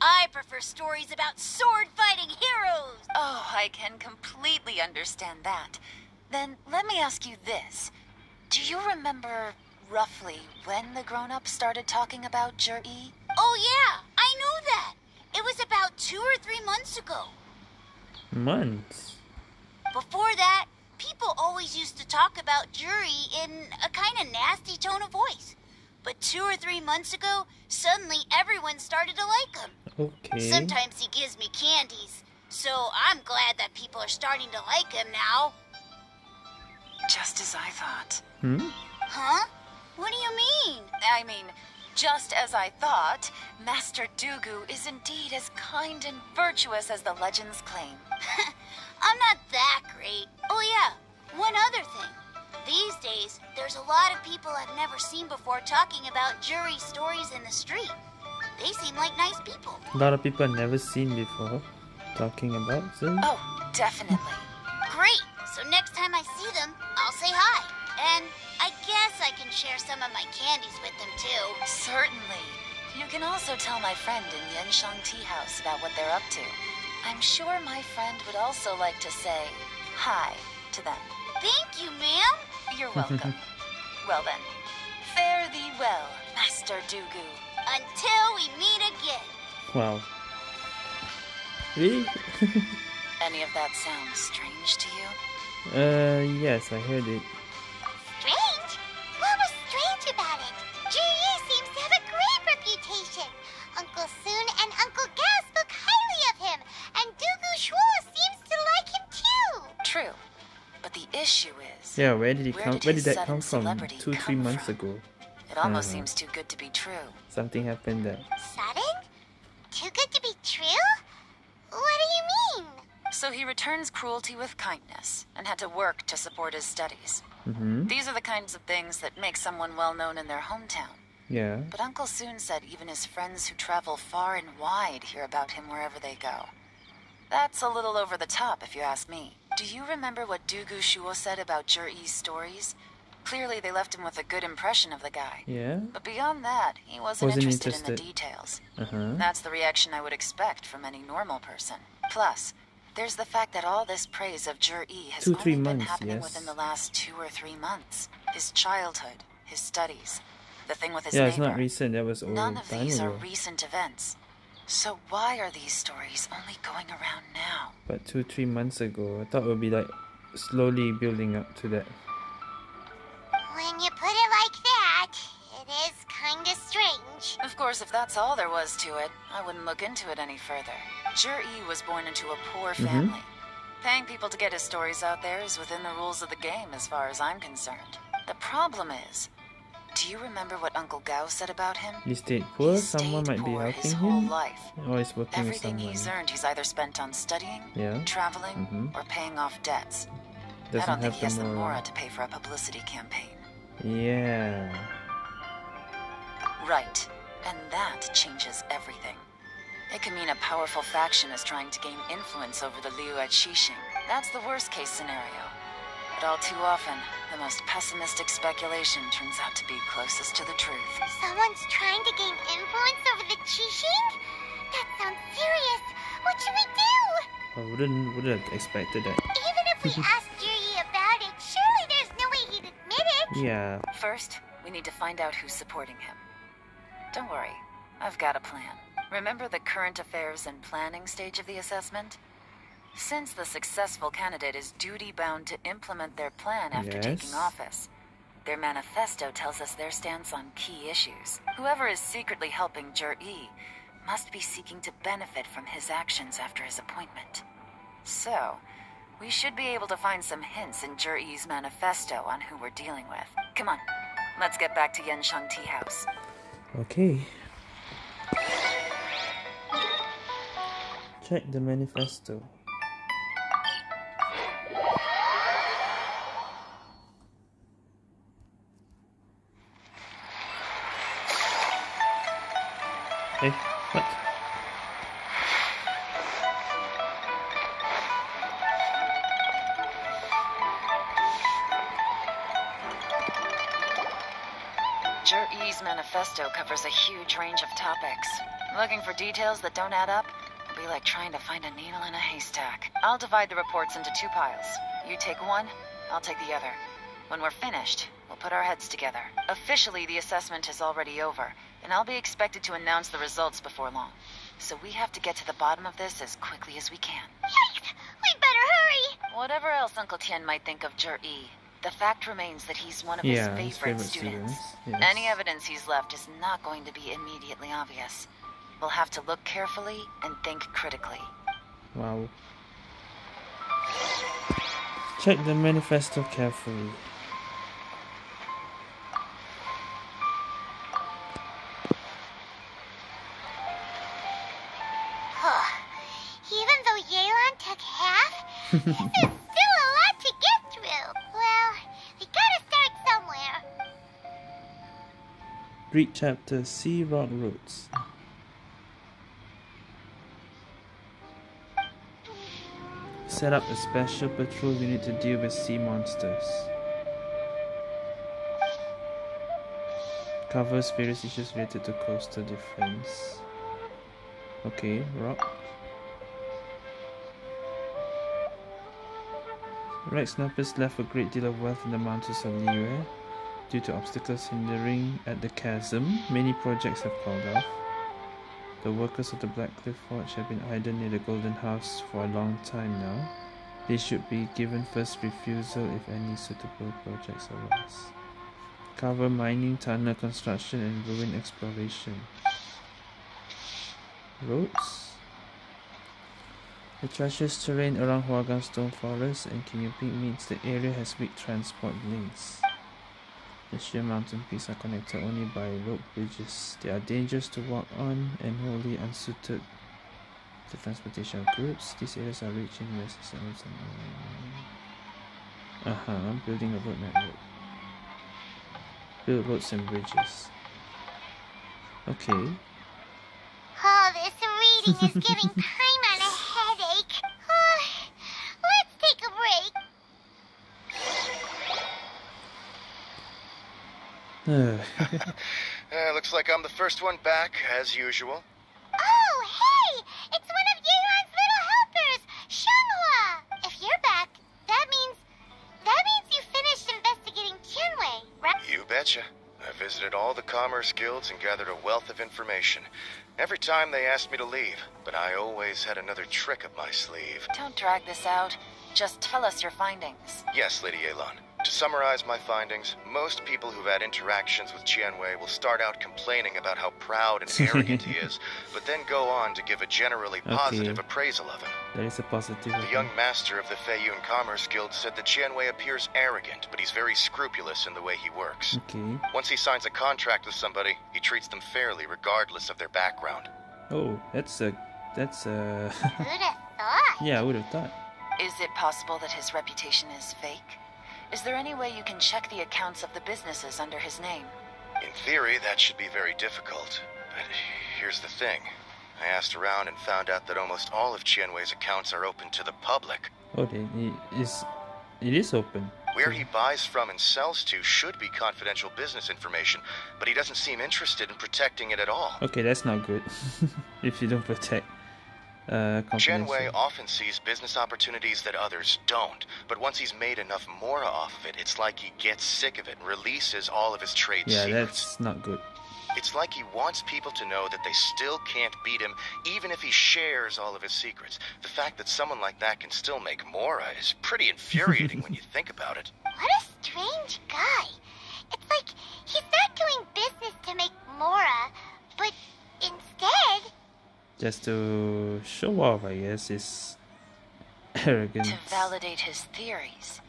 Speaker 15: I prefer stories about sword-fighting heroes.
Speaker 5: Oh, I can completely understand that. Then let me ask you this. Do you remember roughly when the grown-ups started talking about Zhiyi?
Speaker 15: Oh yeah, I know that. It was about two or three months ago.
Speaker 1: Months.
Speaker 15: Before that, people always used to talk about Zhiyi in a kind of nasty tone of voice. But two or three months ago, suddenly everyone started to like him.
Speaker 1: Okay.
Speaker 15: Sometimes he gives me candies, so I'm glad that people are starting to like him now.
Speaker 5: Just as I thought.
Speaker 1: Hmm?
Speaker 15: Huh? What do you mean?
Speaker 5: I mean, just as I thought, Master Dugu is indeed as kind and virtuous as the legends claim.
Speaker 15: I'm not that great. Oh, yeah, one other thing. These days, there's a lot of people I've never seen before talking about Zhiyi stories in the street. They seem like nice people.
Speaker 1: A lot of people I've never seen before talking about so
Speaker 5: Oh, definitely.
Speaker 15: Great. So next time I see them, I'll say hi. And I guess I can share some of my candies with them too.
Speaker 5: Certainly. You can also tell my friend in Yanshang Tea House about what they're up to. I'm sure my friend would also like to say hi to them.
Speaker 15: Thank you, ma'am.
Speaker 5: You're welcome. well then, fare thee well, Master Dugu.
Speaker 15: Until we meet again.
Speaker 1: Wow. Really?
Speaker 5: Any of that sounds strange to you?
Speaker 1: uh, yes, I heard it.
Speaker 3: Strange? What was strange about it? Zhiyi seems to have a great reputation. Uncle Soon and Uncle Gao spoke highly of him, and Dugu Shuo seems to like him too.
Speaker 5: True. But the issue is,
Speaker 1: Yeah, where did it
Speaker 5: Where
Speaker 1: come?
Speaker 5: did
Speaker 1: Where did that come from?
Speaker 5: celebrity
Speaker 1: Two, three months
Speaker 5: from?
Speaker 1: ago.
Speaker 5: It almost
Speaker 1: Uh-huh.
Speaker 5: seems too good to be true.
Speaker 1: Something happened there.
Speaker 3: Sudden? Too good to be true? What do you mean?
Speaker 5: So he returns cruelty with kindness and had to work to support his studies.
Speaker 1: Mm-hmm.
Speaker 5: These are the kinds of things that make someone well known in their hometown.
Speaker 1: Yeah.
Speaker 5: But Uncle Soon said even his friends who travel far and wide hear about him wherever they go. That's a little over the top, if you ask me. Do you remember what Dugu Shuo said about Zhiyi's stories? Clearly, they left him with a good impression of the guy.
Speaker 1: Yeah.
Speaker 5: But beyond that, he wasn't,
Speaker 1: Wasn't
Speaker 5: interested, in the details.
Speaker 1: Uh-huh.
Speaker 5: That's the reaction I would expect from any normal person. Plus, there's the fact that all this praise of Zhiyi has
Speaker 1: Two,
Speaker 5: only been
Speaker 1: months,
Speaker 5: happening
Speaker 1: yes.
Speaker 5: within the last two or three months. His childhood, his studies, the thing with his
Speaker 1: Yeah,
Speaker 5: neighbor.
Speaker 1: it's not recent. That was old
Speaker 5: None of these are recent events. So why are these stories only going around now?
Speaker 1: But two, three months ago, I thought it would be like slowly building up to that.
Speaker 3: When you put it like that, it is kinda strange.
Speaker 5: Of course, if that's all there was to it, I wouldn't look into it any further. Zhiyi was born into a poor
Speaker 1: Mhm.
Speaker 5: family. Paying people to get his stories out there is within the rules of the game as far as I'm concerned. The problem is, do you remember what Uncle Gao said about him?
Speaker 1: He stayed poor.
Speaker 5: He
Speaker 1: Someone
Speaker 5: stayed
Speaker 1: might be
Speaker 5: poor
Speaker 1: helping
Speaker 5: his whole
Speaker 1: him.
Speaker 5: life.
Speaker 1: Or he's working with
Speaker 5: Everything
Speaker 1: someone.
Speaker 5: he's earned, he's either spent on studying,
Speaker 1: Yeah.
Speaker 5: traveling,
Speaker 1: Mhm.
Speaker 5: or paying off debts. I
Speaker 1: Doesn't
Speaker 5: don't think he has
Speaker 1: the
Speaker 5: the mora. to pay for a publicity campaign.
Speaker 1: Yeah.
Speaker 5: Right. And that changes everything. It can mean a powerful faction is trying to gain influence over the Liyue Qixing. That's the worst case scenario. But all too often, the most pessimistic speculation turns out to be closest to the truth.
Speaker 3: Someone's trying to gain influence over the Qixing? That sounds serious. What should we do?
Speaker 1: I wouldn't would have expected that.
Speaker 3: Even if we asked Yuri
Speaker 1: Yeah.
Speaker 5: First, we need to find out who's supporting him. Don't worry, I've got a plan. Remember the current affairs and planning stage of the assessment? Since the successful candidate is duty bound to implement their plan after taking office, their manifesto tells us their stance on key issues. Whoever is secretly helping Zhiyi must be seeking to benefit from his actions after his appointment. So, we should be able to find some hints in Zhiyi's manifesto on who we're dealing with. Come on, let's get back to Yanshang Tea House.
Speaker 1: Okay. Check the manifesto. Hey, what?
Speaker 5: Manifesto covers a huge range of topics. Looking for details that don't add up will be like trying to find a needle in a haystack. I'll divide the reports into two piles. You take one, I'll take the other. When we're finished, we'll put our heads together. Officially, the assessment is already over, and I'll be expected to announce the results before long. So we have to get to the bottom of this as quickly as we can.
Speaker 3: Yikes! We better hurry!
Speaker 5: Whatever else Uncle Tian might think of Zhiyi, the fact remains that he's one of
Speaker 1: Yeah,
Speaker 5: his
Speaker 1: his
Speaker 5: favorite,
Speaker 1: favorite
Speaker 5: students.
Speaker 1: students, yes.
Speaker 5: Any evidence he's left is not going to be immediately obvious. We'll have to look carefully and think critically.
Speaker 1: Wow. Check the manifesto carefully.
Speaker 3: Even though Yelan took half,
Speaker 1: Read chapter Sea Rock Roads. Set up a special patrol unit to deal with sea monsters. Covers various issues related to coastal defense. Okay, rock. Rex Snappers left a great deal of wealth in the mountains of Liyue. Due to obstacles hindering at the chasm, many projects have called off. The workers of the Blackcliff Forge have been idle near the Golden House for a long time now. They should be given first refusal if any suitable projects arise. Cover mining, tunnel construction, and ruin exploration. Roads? The treacherous terrain around Huaguang Stone Forest and Qingyun Peak means the area has weak transport links. The sheer mountain peaks are connected only by rope bridges. They are dangerous to walk on and wholly unsuited to transportation of goods. These areas are rich in resources. Uh huh, I'm building a road network. Build roads and bridges. Okay.
Speaker 3: Oh, this reading is giving
Speaker 11: Uh, looks like I'm the first one back, as usual.
Speaker 3: Oh, hey! It's one of Yeon's little helpers, Shanghua! If you're back, that means... That means you finished investigating Qianwei, right?
Speaker 11: You betcha. I visited all the commerce guilds and gathered a wealth of information. Every time they asked me to leave, but I always had another trick up my sleeve.
Speaker 5: Don't drag this out. Just tell us your findings.
Speaker 11: Yes, Lady Yelan. To summarize my findings, most people who've had interactions with Qianwei will start out complaining about how proud and arrogant he is, but then go on to give a generally positive
Speaker 1: Okay.
Speaker 11: appraisal of him.
Speaker 1: There is a positive.
Speaker 11: The young master of the Feiyun Commerce Guild said that Qianwei appears arrogant, but he's very scrupulous in the way he works.
Speaker 1: Okay.
Speaker 11: Once he signs a contract with somebody, he treats them fairly regardless of their background.
Speaker 1: Oh, that's a. That's a.
Speaker 3: Who'd have thought?
Speaker 1: yeah, I would have thought.
Speaker 5: Is it possible that his reputation is fake? Is there any way you can check the accounts of the businesses under his name?
Speaker 11: In theory, that should be very difficult. But here's the thing. I asked around and found out that almost all of Qianwei's accounts are open to the public.
Speaker 1: Oh, they, it is. It is open.
Speaker 11: Where he buys from and sells to should be confidential business information, but he doesn't seem interested in protecting it at all.
Speaker 1: Okay, that's not good. if you don't protect. Uh,
Speaker 11: Chen often sees business opportunities that others don't, but once he's made enough mora off of it, it's like he gets sick of it and releases all of his trade
Speaker 1: Yeah,
Speaker 11: secrets.
Speaker 1: that's not good.
Speaker 11: It's like he wants people to know that they still can't beat him, even if he shares all of his secrets. The fact that someone like that can still make mora is pretty infuriating when you think about it.
Speaker 3: What a strange guy. It's like he's not doing business to make Mora, but instead,
Speaker 1: Just to show off, I guess, his arrogance.
Speaker 5: To validate his theories.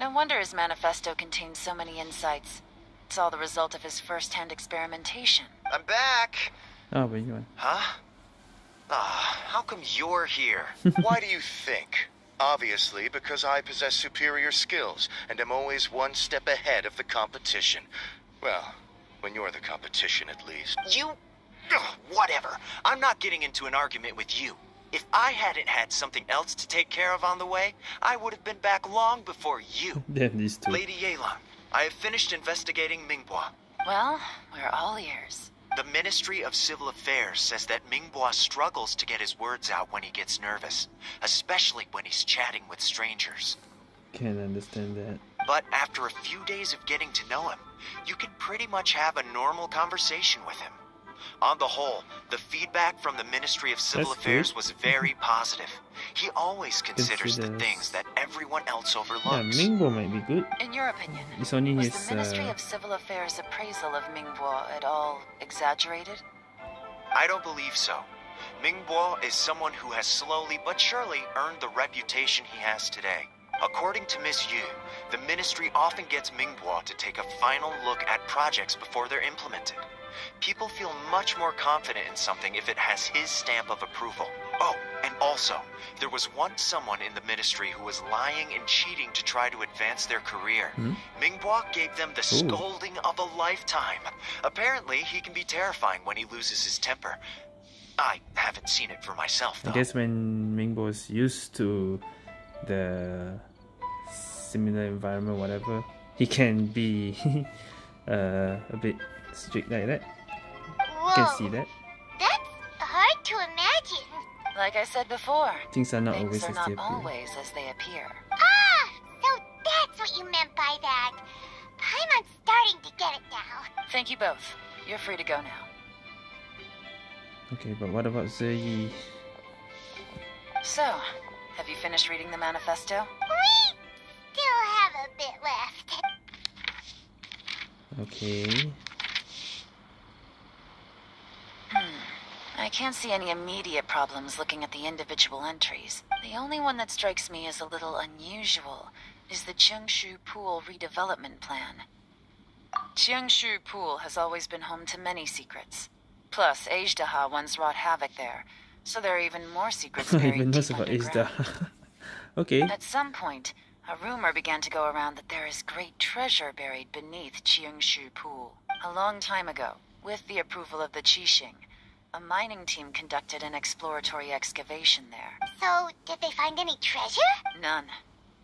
Speaker 5: No wonder his manifesto contains so many insights. It's all the result of his first-hand experimentation.
Speaker 6: I'm back.
Speaker 1: Oh, but you want.
Speaker 6: Huh? Ah, how come you're here?
Speaker 11: Why do you think? Obviously, because I possess superior skills and am always one step ahead of the competition. Well, when you're the competition, at least.
Speaker 6: You. Ugh, whatever. I'm not getting into an argument with you. If I hadn't had something else to take care of on the way, I would have been back long before you.
Speaker 1: Damn these two.
Speaker 6: Lady Yelan, I have finished investigating Mingbo.
Speaker 5: Well, we're all ears.
Speaker 6: The Ministry of Civil Affairs says that Mingbo struggles to get his words out when he gets nervous, especially when he's chatting with strangers.
Speaker 1: Can't understand that.
Speaker 6: But after a few days of getting to know him, you can pretty much have a normal conversation with him. On the whole, the feedback from the Ministry of Civil
Speaker 1: That's
Speaker 6: Affairs
Speaker 1: good.
Speaker 6: was very positive. He always considers the things that everyone else
Speaker 1: Yeah,
Speaker 6: overlooks.
Speaker 1: Mingbo might be good.
Speaker 5: In your opinion, was
Speaker 1: his.
Speaker 5: the Ministry
Speaker 1: Uh,
Speaker 5: of Civil Affairs appraisal of Mingbo at all exaggerated?
Speaker 6: I don't believe so. Mingbo is someone who has slowly but surely earned the reputation he has today. According to Miss Yu, the ministry often gets Mingbo to take a final look at projects before they're implemented. People feel much more confident in something if it has his stamp of approval. Oh, and also, there was once someone in the ministry who was lying and cheating to try to advance their career.
Speaker 1: Hmm?
Speaker 6: Gave them the
Speaker 1: Ooh.
Speaker 6: scolding of a lifetime. Apparently, he can be terrifying when he loses his temper. I haven't seen it for myself,
Speaker 1: I guess when Mingbo is used to the similar environment, whatever, he can be uh, a bit strict like that.
Speaker 3: Whoa.
Speaker 1: You can see that.
Speaker 3: That's hard to imagine.
Speaker 5: Like I said before,
Speaker 1: Things are not
Speaker 5: things
Speaker 1: always
Speaker 5: are
Speaker 1: as
Speaker 5: not
Speaker 1: they appear.
Speaker 5: always as they appear.
Speaker 3: Ah, so that's what you meant by that. Paimon's starting to get it now.
Speaker 5: Thank you both. You're free to go now.
Speaker 1: Okay, but what about Zhiyi?
Speaker 5: So, have you finished reading the manifesto?
Speaker 3: We still have a bit left.
Speaker 1: Okay.
Speaker 5: I can't see any immediate problems looking at the individual entries. The only one that strikes me as a little unusual is the Qingxu Pool redevelopment plan. Qingxu Pool has always been home to many secrets. Plus, Azhdaha once wrought havoc there, so there are even more secrets buried deep
Speaker 1: about
Speaker 5: underground.
Speaker 1: Okay.
Speaker 5: At some point, a rumor began to go around that there is great treasure buried beneath Qingxu Pool. A long time ago, with the approval of the Qixing, a mining team conducted an exploratory excavation there.
Speaker 3: So, did they find any treasure?
Speaker 5: None.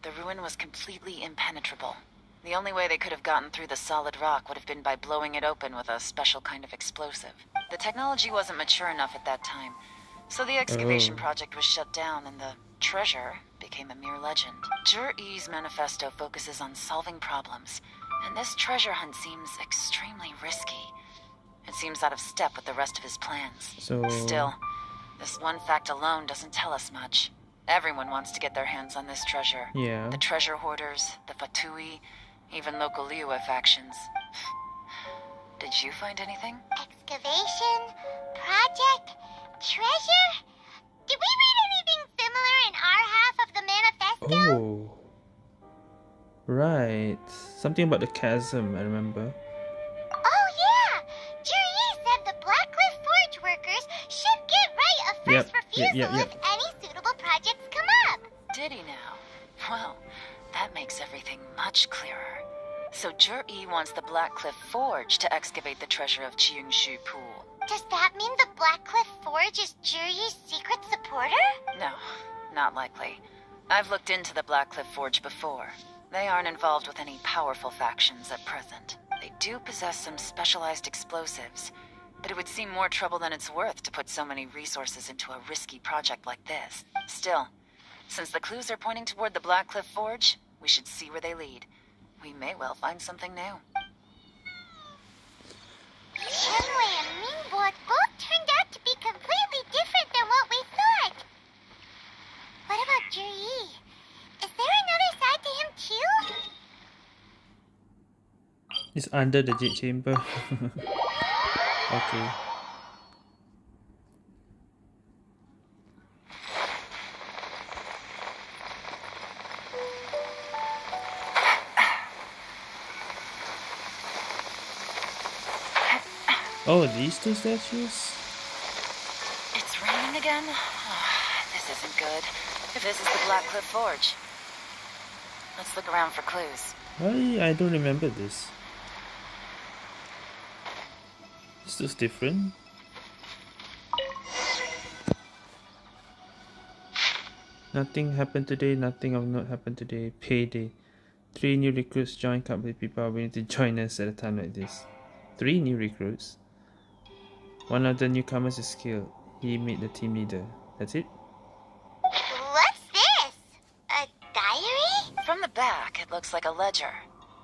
Speaker 5: The ruin was completely impenetrable. The only way they could have gotten through the solid rock would have been by blowing it open with a special kind of explosive. The technology wasn't mature enough at that time, so the excavation
Speaker 1: Oh.
Speaker 5: project was shut down and the treasure became a mere legend. Zhiyi's manifesto focuses on solving problems, and this treasure hunt seems extremely risky. It seems out of step with the rest of his plans.
Speaker 1: So
Speaker 5: Still, this one fact alone doesn't tell us much. Everyone wants to get their hands on this treasure.
Speaker 1: Yeah.
Speaker 5: The treasure hoarders, the Fatui, even local Liyue factions. Did you find anything?
Speaker 3: Excavation, project, treasure? Did we read anything similar in our half of the manifesto?
Speaker 1: Oh. Right. Something about the chasm, I remember. Yep,
Speaker 3: first
Speaker 1: yep,
Speaker 3: refusal
Speaker 1: yep, yep.
Speaker 3: if any suitable projects come up.
Speaker 5: Did he now? Well, that makes everything much clearer. So Jur E wants the Black Cliff Forge to excavate the treasure of Qingxu Pool.
Speaker 3: Does that mean the Black Cliff Forge is Zhiyi's secret supporter?
Speaker 5: No, not likely. I've looked into the Black Cliff Forge before. They aren't involved with any powerful factions at present. They do possess some specialized explosives, but it would seem more trouble than it's worth to put so many resources into a risky project like this. Still, since the clues are pointing toward the Black Cliff Forge, we should see where they lead. We may well find something new.
Speaker 3: Qianwei and Mingbo both turned out to be completely different than what we thought. What about Zhiyi? Is there another side to him too?
Speaker 1: It's under the jade chamber. okay. Oh, these two statues?
Speaker 5: It's raining again? Ah, this isn't good. If this is the Black Cliff Forge. Let's look around for clues.
Speaker 1: Why I don't remember this. This looks different. Nothing happened today, nothing of note happened today. Payday. Three new recruits join company people are willing to join us at a time like this. Three new recruits. One of the newcomers is skilled. He made the team leader. That's it?
Speaker 3: What's this? A diary?
Speaker 5: From the back, it looks like a ledger.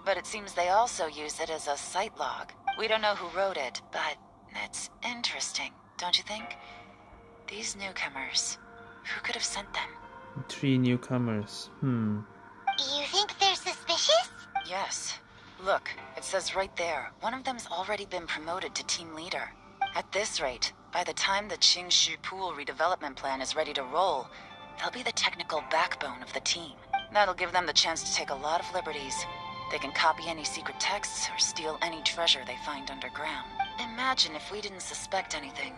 Speaker 5: But it seems they also use it as a site log. We don't know who wrote it, but it's interesting, don't you think? These newcomers, who could have sent them?
Speaker 1: Three newcomers. Hmm.
Speaker 3: You think they're suspicious?
Speaker 5: Yes. Look, it says right there, one of them's already been promoted to team leader. At this rate, by the time the Qingxu Pool redevelopment plan is ready to roll, they'll be the technical backbone of the team. That'll give them the chance to take a lot of liberties. They can copy any secret texts or steal any treasure they find underground. Imagine if we didn't suspect anything.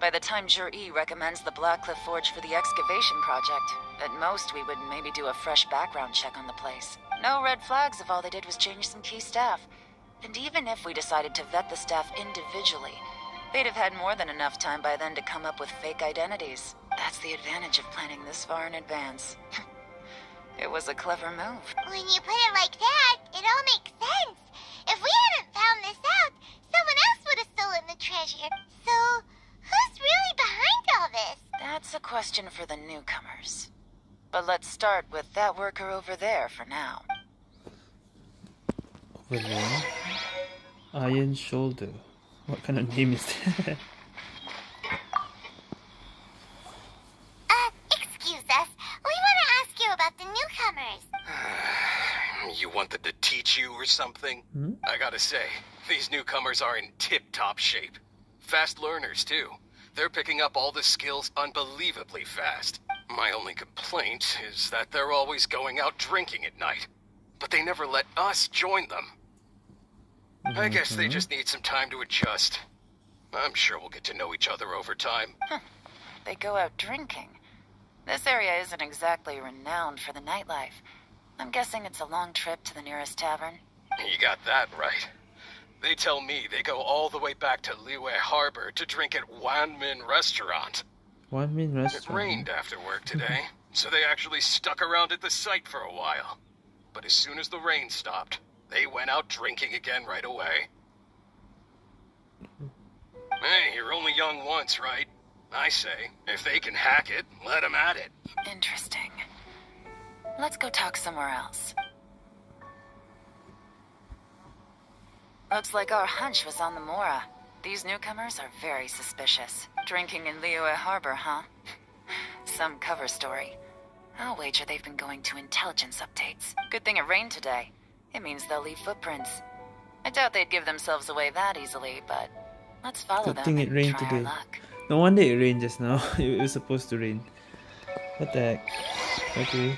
Speaker 5: By the time Jur E recommends the Blackcliff Forge for the excavation project, at most we would maybe do a fresh background check on the place. No red flags if all they did was change some key staff. And even if we decided to vet the staff individually, they'd have had more than enough time by then to come up with fake identities. That's the advantage of planning this far in advance. it was a clever move.
Speaker 3: When you put it like that, it all makes sense. If we hadn't found this out, Someone else would have stolen the treasure. So, who's really behind all this?
Speaker 5: That's a question for the newcomers. But let's start with that worker over there for now.
Speaker 1: Over there? Iron Shoulder. What kind of name is that?
Speaker 3: Uh, excuse us. We want to ask you about the newcomers.
Speaker 16: you wanted to teach you or something?
Speaker 1: Hmm?
Speaker 16: I gotta say, these newcomers are in tip-top shape. Fast learners, too. They're picking up all the skills unbelievably fast. My only complaint is that they're always going out drinking at night. But they never let us join them. I guess they just need some time to adjust. I'm sure we'll get to know each other over time. Hmm.
Speaker 5: They go out drinking. This area isn't exactly renowned for the nightlife. I'm guessing it's a long trip to the nearest tavern.
Speaker 16: You got that right. They tell me they go all the way back to Liyue Harbor to drink at Wanmin Restaurant.
Speaker 1: Wanmin Restaurant?
Speaker 16: It rained after work today, so they actually stuck around at the site for a while. But as soon as the rain stopped, they went out drinking again right away. Mm-hmm. Hey, you're only young once, right? I say, if they can hack it, let them at it.
Speaker 5: Interesting. Let's go talk somewhere else. Looks like our hunch was on the Mora. These newcomers are very suspicious. Drinking in Liyue Harbor, huh? Some cover story. I'll wager they've been going to intelligence updates. Good thing it rained today. It means they'll leave footprints. I doubt they'd give themselves away that easily, but let's follow
Speaker 1: Good
Speaker 5: them
Speaker 1: thing it rained today. No wonder it rained just now. it was supposed to rain. What the heck? Okay.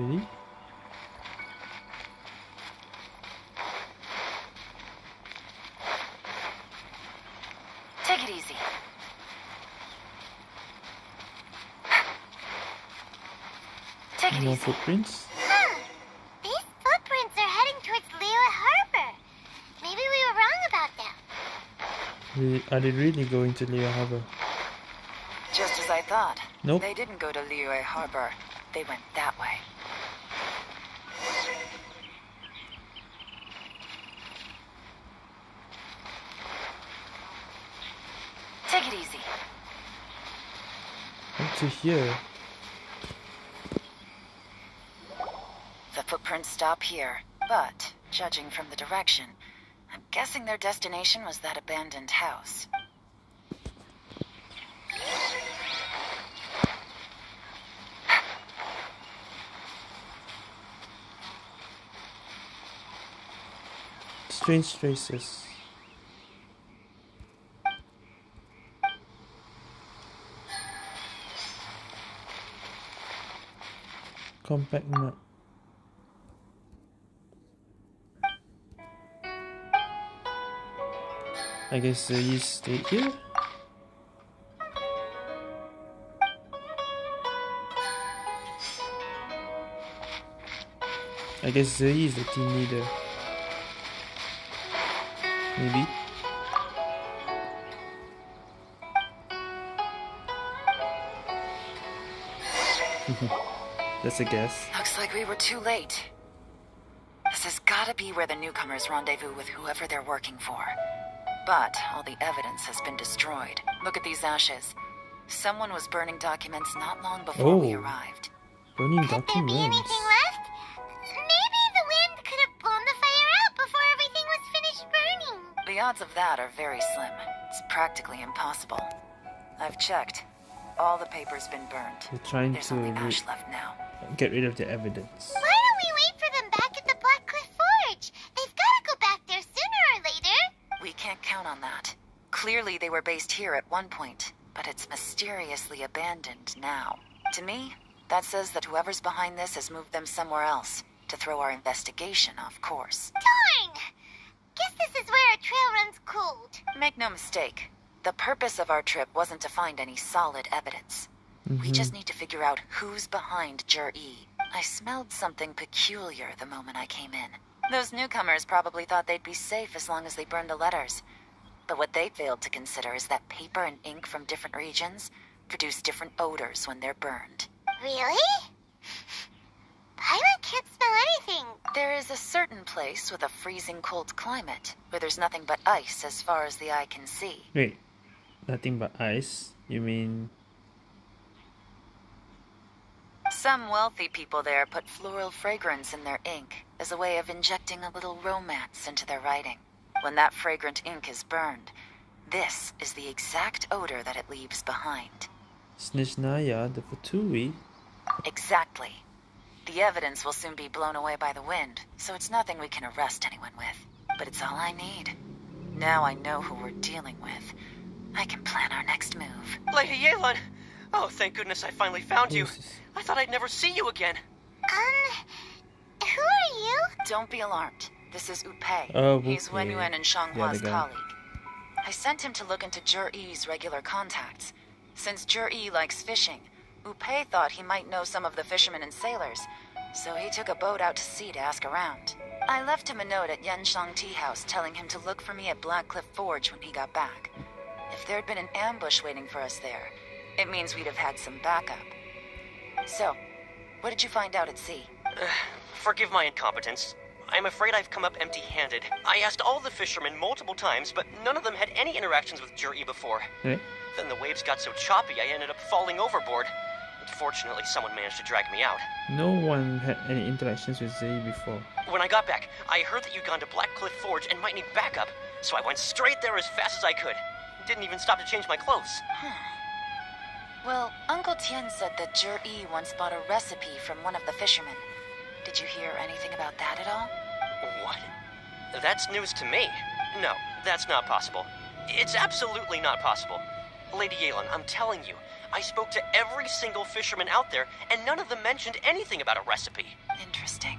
Speaker 1: Really?
Speaker 5: Take it easy. Take it
Speaker 1: More
Speaker 5: easy.
Speaker 1: footprints?
Speaker 3: Huh. These footprints are heading towards Liyue Harbor. Maybe we were wrong about them.
Speaker 1: Are they really going to Liyue Harbor?
Speaker 5: Just as I thought.
Speaker 1: Nope.
Speaker 5: They didn't go to Liyue Harbor. They went that way. Take it easy.
Speaker 1: Up to here.
Speaker 5: The footprints stop here, but judging from the direction, I'm guessing their destination was that abandoned house.
Speaker 1: Strange traces. Compact map. I guess the east stayed here. I guess Zoe is the team leader. Uh, maybe. That's a guess.
Speaker 5: Looks like we were too late. This has gotta be where the newcomers rendezvous with whoever they're working for. But all the evidence has been destroyed. Look at these ashes. Someone was burning documents not long before we
Speaker 1: Oh.
Speaker 5: arrived.
Speaker 1: Burning
Speaker 3: Could there be anything left? Maybe the wind could have blown the fire out before everything was finished burning.
Speaker 5: The odds of that are very slim. It's practically impossible. I've checked. All the paper's been burned.
Speaker 1: They're trying
Speaker 5: There's
Speaker 1: to
Speaker 5: only ash left now.
Speaker 1: Get rid of the evidence.
Speaker 3: Why don't we wait for them back at the Black Cliff Forge? They've gotta go back there sooner or later.
Speaker 5: We can't count on that. Clearly, they were based here at one point, but it's mysteriously abandoned now. To me, that says that whoever's behind this has moved them somewhere else to throw our investigation off course.
Speaker 3: Darn! Guess this is where our trail runs cold.
Speaker 5: Make no mistake, the purpose of our trip wasn't to find any solid evidence. We just mm-hmm. need to figure out who's behind Jur E. I smelled something peculiar the moment I came in. Those newcomers probably thought they'd be safe as long as they burned the letters. But what they failed to consider is that paper and ink from different regions produce different odors when they're burned.
Speaker 3: Really? Paimon can't smell anything.
Speaker 5: There is a certain place with a freezing cold climate where there's nothing but ice as far as the eye can see.
Speaker 1: Wait, nothing but ice? You mean
Speaker 5: Some wealthy people there put floral fragrance in their ink as a way of injecting a little romance into their writing. When that fragrant ink is burned, this is the exact odor that it leaves behind.
Speaker 1: Snezhnaya the Fatui?
Speaker 5: Exactly. The evidence will soon be blown away by the wind, so it's nothing we can arrest anyone with. But it's all I need. Now I know who we're dealing with. I can plan our next move.
Speaker 13: Lady Yelan! Oh, thank goodness I finally found you. I thought I'd never see you again.
Speaker 3: Um, who are you?
Speaker 5: Don't be alarmed. This is Upei.
Speaker 1: Oh,
Speaker 5: He's Wenyuan and Shanghua's
Speaker 1: The
Speaker 5: colleague. I sent him to look into Zhiyi's regular contacts. Since Zhiyi likes fishing, Upei thought he might know some of the fishermen and sailors, so he took a boat out to sea to ask around. I left him a note at Yanshang Tea House telling him to look for me at Blackcliff Forge when he got back. If there'd been an ambush waiting for us there, it means we'd have had some backup. So, what did you find out at sea?
Speaker 13: Forgive my incompetence. I'm afraid I've come up empty handed. I asked all the fishermen multiple times, but none of them had any interactions with Zhiyi before.
Speaker 1: Eh?
Speaker 13: Then the waves got so choppy, I ended up falling overboard. Fortunately, someone managed to drag me out.
Speaker 1: No one had any interactions with Zay before.
Speaker 13: When I got back, I heard that you'd gone to Blackcliff Forge and might need backup, so I went straight there as fast as I could. Didn't even stop to change my clothes.
Speaker 5: Well, Uncle Tian said that Zhiyi once bought a recipe from one of the fishermen. Did you hear anything about that at all?
Speaker 13: What? That's news to me. No, that's not possible. It's absolutely not possible. Lady Yelan, I'm telling you, I spoke to every single fisherman out there, and none of them mentioned anything about a recipe.
Speaker 5: Interesting.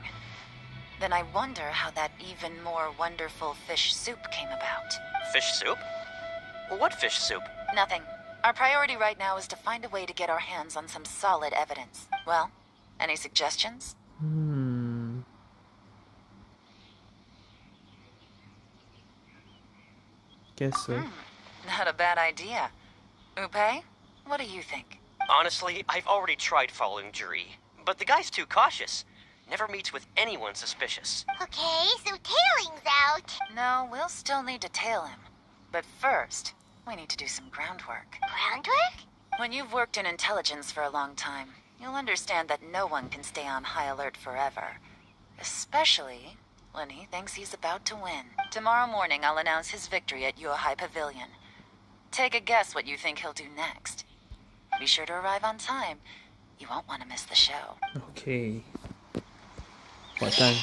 Speaker 5: Then I wonder how that even more wonderful fish soup came about.
Speaker 13: Fish soup? What fish soup?
Speaker 5: Nothing. Our priority right now is to find a way to get our hands on some solid evidence. Well, any suggestions?
Speaker 1: Hmm. Guess so.
Speaker 5: Not a bad idea. Upei, what do you think?
Speaker 13: Honestly, I've already tried following Zhiyi, but the guy's too cautious. Never meets with anyone suspicious.
Speaker 3: Okay, so tailing's out.
Speaker 5: No, we'll still need to tail him. But first, we need to do some groundwork.
Speaker 3: Groundwork?
Speaker 5: When you've worked in intelligence for a long time, you'll understand that no one can stay on high alert forever. Especially when he thinks he's about to win. Tomorrow morning, I'll announce his victory at Yuehai Pavilion. Take a guess what you think he'll do next. Be sure to arrive on time. You won't want to miss the show.
Speaker 1: Okay. What time?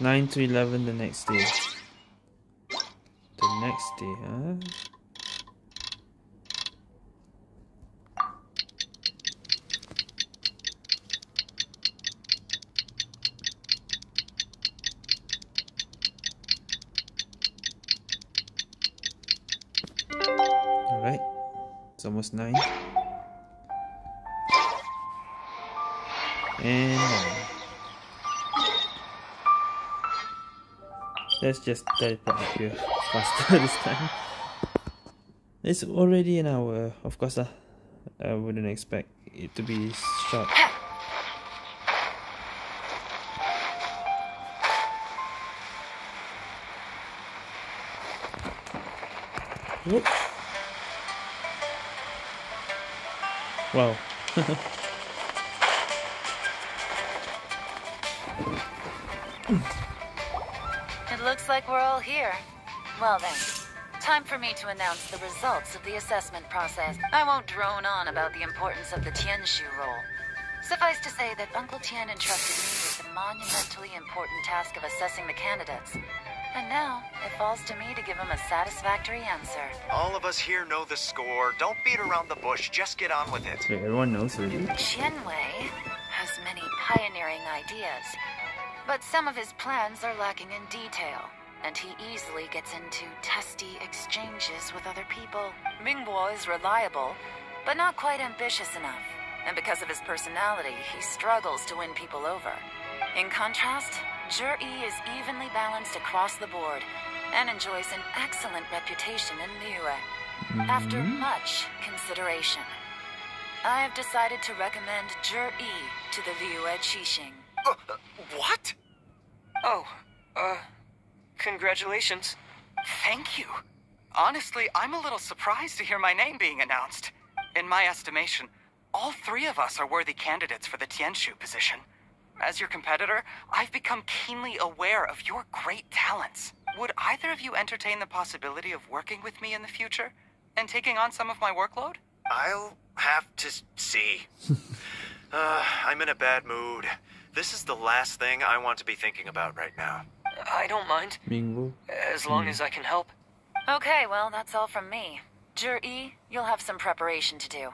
Speaker 1: 9 to 11 the next day. The next day, huh? Alright. It's almost 9. And nine. Let's just teleport up here faster this time. It's already an hour. Of course, uh, I wouldn't expect it to be short. Whoop. Wow.
Speaker 5: It looks like we're all here. Well then, time for me to announce the results of the assessment process. I won't drone on about the importance of the Tianshu role. Suffice to say that Uncle Tian entrusted me with the monumentally important task of assessing the candidates. And now, it falls to me to give him a satisfactory answer.
Speaker 6: All of us here know the score. Don't beat around the bush. Just get on with it.
Speaker 1: Wait, everyone knows already?
Speaker 5: Qianwei has many pioneering ideas, but some of his plans are lacking in detail, and he easily gets into testy exchanges with other people. Mingbo is reliable, but not quite ambitious enough, and because of his personality, he struggles to win people over. In contrast, Zhiyi is evenly balanced across the board and enjoys an excellent reputation in Liyue. After much consideration, I have decided to recommend Jur E to the Liyue Qixing.
Speaker 6: Uh, uh, what?
Speaker 10: Oh, uh, congratulations. Thank you. Honestly, I'm a little surprised to hear my name being announced. In my estimation, all three of us are worthy candidates for the Tianshu position. As your competitor, I've become keenly aware of your great talents. Would either of you entertain the possibility of working with me in the future and taking on some of my workload?
Speaker 6: I'll have to see. uh, I'm in a bad mood. This is the last thing I want to be thinking about right now.
Speaker 10: I don't mind,
Speaker 1: Mingwu.
Speaker 10: as long as I can help.
Speaker 5: Okay, well, that's all from me. Jur E, you'll have some preparation to do.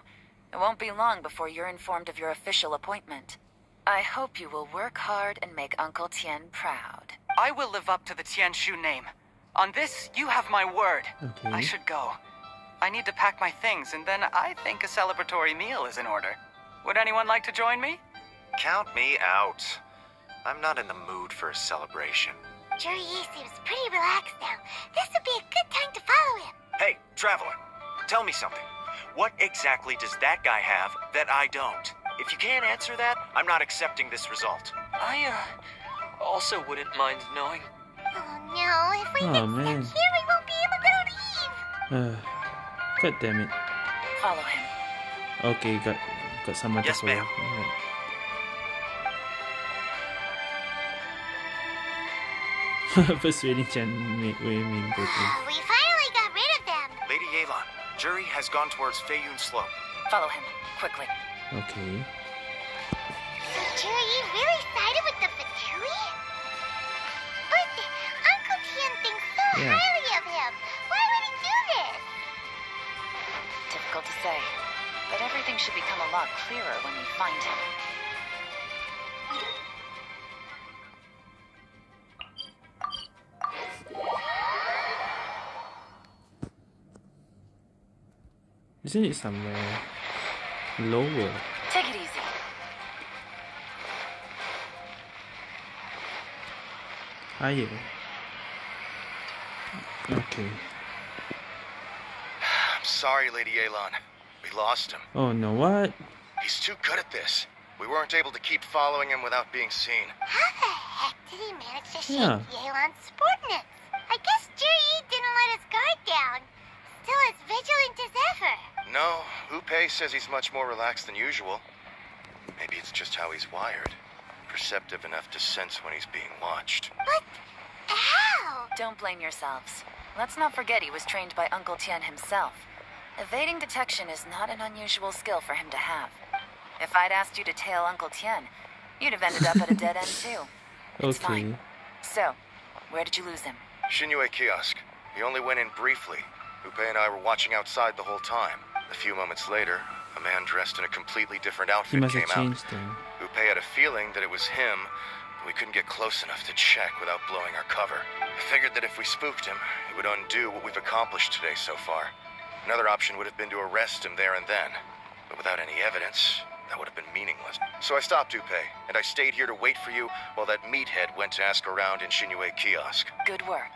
Speaker 5: It won't be long before you're informed of your official appointment. I hope you will work hard and make Uncle Tian proud.
Speaker 10: I will live up to the Tianshu name. On this, you have my word.
Speaker 1: Okay.
Speaker 10: I should go. I need to pack my things, and then I think a celebratory meal is in order. Would anyone like to join me?
Speaker 6: Count me out. I'm not in the mood for a celebration.
Speaker 3: Zhiyi seems pretty relaxed now. This would be a good time to follow him.
Speaker 6: Hey, Traveler, tell me something. What exactly does that guy have that I don't? If you can't answer that, I'm not accepting this result.
Speaker 10: I, uh, also wouldn't mind knowing.
Speaker 3: Oh no, if we
Speaker 1: Oh,
Speaker 3: get
Speaker 1: man.
Speaker 3: stuck here, we won't be able to leave.
Speaker 1: Uh, God damn it.
Speaker 5: Follow him.
Speaker 1: Okay, got got someone
Speaker 6: Yes,
Speaker 1: to follow.
Speaker 6: ma'am.
Speaker 1: Persuading Chen make way mean quickly.
Speaker 3: Ah, we finally got rid of them.
Speaker 6: Lady Yelan, Zhiyi has gone towards Feiyun Slope.
Speaker 5: Follow him, quickly.
Speaker 1: Okay.
Speaker 3: So Zhiyi really sided with the Fatui? But Uncle Tian thinks so
Speaker 1: Yeah.
Speaker 3: highly of him. Why would he do this?
Speaker 5: Difficult to say. But everything should become a lot clearer when we find him.
Speaker 1: Isn't it somewhere lower?
Speaker 5: Take it easy.
Speaker 1: Higher. Okay.
Speaker 11: I'm sorry, Lady Yelan. We lost him.
Speaker 1: Oh no, what?
Speaker 11: He's too good at this. We weren't able to keep following him without being seen.
Speaker 3: How the heck did he manage to shake
Speaker 1: Yeah.
Speaker 3: Yelan's subordinates? I guess Zhiyi didn't let his guard down. Still as vigilant as ever.
Speaker 11: No, Upe says he's much more relaxed than usual. Maybe it's just how he's wired. Perceptive enough to sense when he's being watched.
Speaker 3: But how?
Speaker 5: Don't blame yourselves. Let's not forget he was trained by Uncle Tian himself. Evading detection is not an unusual skill for him to have. If I'd asked you to tail Uncle Tian, you'd have ended up at a dead end too. It's
Speaker 1: Okay.
Speaker 5: fine. So, where did you lose him?
Speaker 11: Xinyue kiosk. He only went in briefly. Upe and I were watching outside the whole time. A few moments later, a man dressed in a completely different
Speaker 1: He
Speaker 11: outfit
Speaker 1: must
Speaker 11: came
Speaker 1: have
Speaker 11: out.
Speaker 1: changed them.
Speaker 11: Upe had a feeling that it was him, but we couldn't get close enough to check without blowing our cover. I figured that if we spooked him, it would undo what we've accomplished today so far. Another option would have been to arrest him there and then, but without any evidence, that would have been meaningless. So I stopped Upe, and I stayed here to wait for you while that meathead went to ask around in Xinyue kiosk.
Speaker 5: Good work.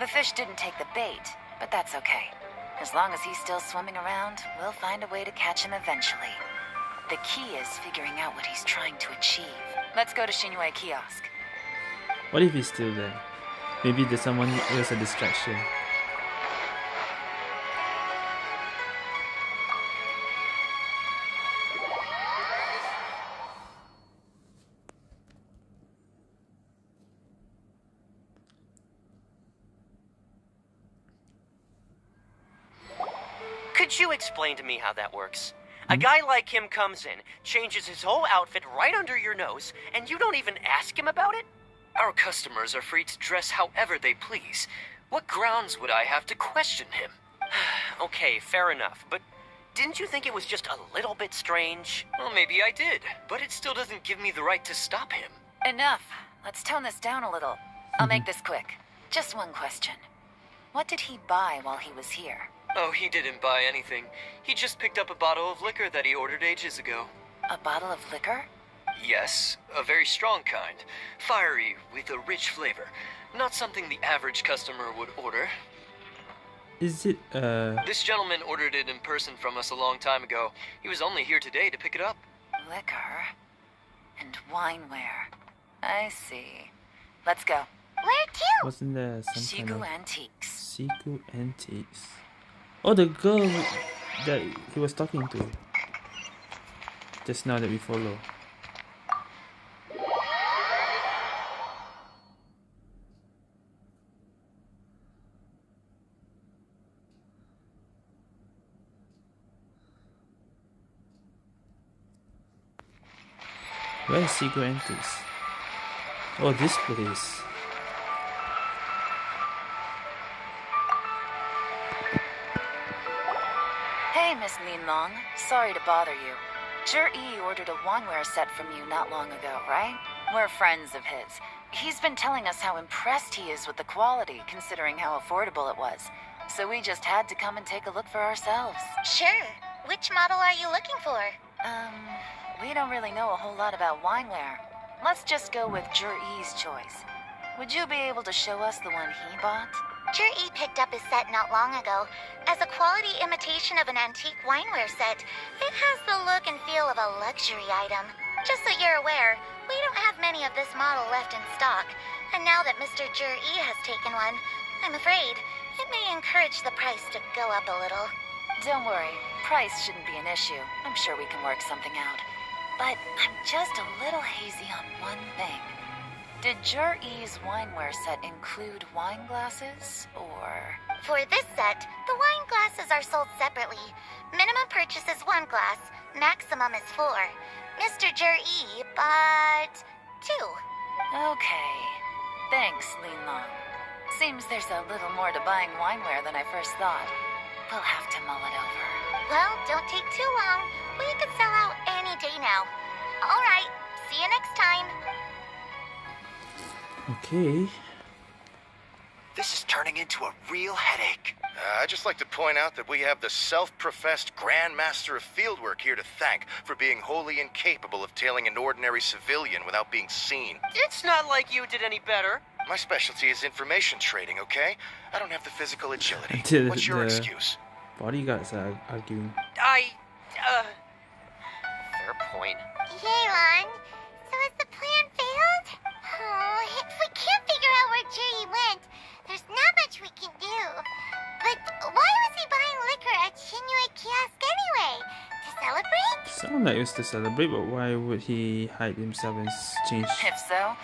Speaker 5: The fish didn't take the bait, but that's okay. As long as he's still swimming around, we'll find a way to catch him eventually. The key is figuring out what he's trying to achieve. Let's go to Xinyue Kiosk.
Speaker 1: What if he's still there? Maybe there's someone else a distraction.
Speaker 13: Explain to me how that works? A hmm? guy like him comes in, changes his whole outfit right under your nose, and you don't even ask him about it?
Speaker 7: Our customers are free to dress however they please. What grounds would I have to question him?
Speaker 13: okay, fair enough, but didn't you think it was just a little bit strange?
Speaker 7: Well, maybe I did, but it still doesn't give me the right to stop him.
Speaker 5: Enough. Let's tone this down a little. I'll mm-hmm. make this quick. Just one question. What did he buy while he was here?
Speaker 7: Oh, he didn't buy anything. He just picked up a bottle of liquor that he ordered ages ago.
Speaker 5: A bottle of liquor?
Speaker 7: Yes, a very strong kind. Fiery, with a rich flavor. Not something the average customer would order.
Speaker 1: Is it uh
Speaker 7: This gentleman ordered it in person from us a long time ago. He was only here today to pick it up.
Speaker 5: Liquor and wineware. I see. Let's go.
Speaker 3: Where to?
Speaker 1: wasn't there some kind
Speaker 5: Shigu
Speaker 1: of
Speaker 5: Antiques.
Speaker 1: Siku Antiques? Oh, the girl that he was talking to. Just now that we follow. Where is Siku Antiques? Oh, this place.
Speaker 5: Miss Linlang. Sorry to bother you. Jur E ordered a wineware set from you not long ago, right? We're friends of his. He's been telling us how impressed he is with the quality, considering how affordable it was. So we just had to come and take a look for ourselves.
Speaker 3: Sure. Which model are you looking for?
Speaker 5: Um, we don't really know a whole lot about wineware. Let's just go with Jur E's choice. Would you be able to show us the one he bought?
Speaker 3: Jur E picked up his set not long ago. As a quality imitation of an antique wineware set, it has the look and feel of a luxury item. Just so you're aware, we don't have many of this model left in stock. And now that Mr. Jur E has taken one, I'm afraid it may encourage the price to go up a little.
Speaker 5: Don't worry, price shouldn't be an issue. I'm sure we can work something out. But I'm just a little hazy on one thing. Did Zhiyi's wineware set include wine glasses, or.
Speaker 3: For this set, the wine glasses are sold separately. Minimum purchase is one glass, maximum is four. Mr. Jur E bought two.
Speaker 5: Okay. Thanks, Linlang. Seems there's a little more to buying wineware than I first thought. We'll have to mull it over.
Speaker 3: Well, don't take too long. We could sell out any day now. All right. See you next time.
Speaker 1: Okay.
Speaker 6: This is turning into a real headache.
Speaker 14: Uh, I'd just like to point out that we have the self-professed Grand Master of Fieldwork here to thank for being wholly incapable of tailing an ordinary civilian without being seen.
Speaker 13: It's not like you did any better.
Speaker 14: My specialty is information trading, okay? I don't have the physical agility.
Speaker 1: The-
Speaker 14: What's your
Speaker 1: the-
Speaker 14: excuse?
Speaker 1: Bodyguards are you guys arguing.
Speaker 13: I. Uh. Fair point.
Speaker 3: Hey, Yelan, so has the plan failed? Oh, if we can't figure out where Zhiyi went, there's not much we can do. But why was he buying liquor at Xinyue Kiosk anyway? To celebrate?
Speaker 1: Sound like it was to celebrate, but why would he hide himself and s- change?
Speaker 5: If so,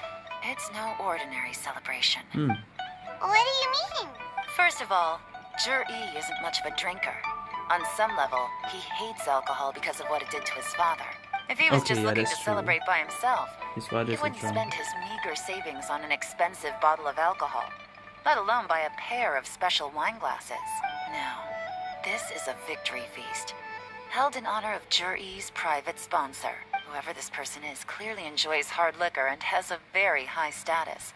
Speaker 5: it's no ordinary celebration.
Speaker 1: Hmm.
Speaker 3: What do you mean?
Speaker 5: First of all, Jur E isn't much of a drinker. On some level, he hates alcohol because of what it did to his father. If he was
Speaker 1: Okay,
Speaker 5: just
Speaker 1: yeah,
Speaker 5: looking to
Speaker 1: true.
Speaker 5: celebrate by himself, he wouldn't spend his meager savings on an expensive bottle of alcohol, let alone buy a pair of special wine glasses. No, this is a victory feast, held in honor of Zhiyi's private sponsor. Whoever this person is clearly enjoys hard liquor and has a very high status.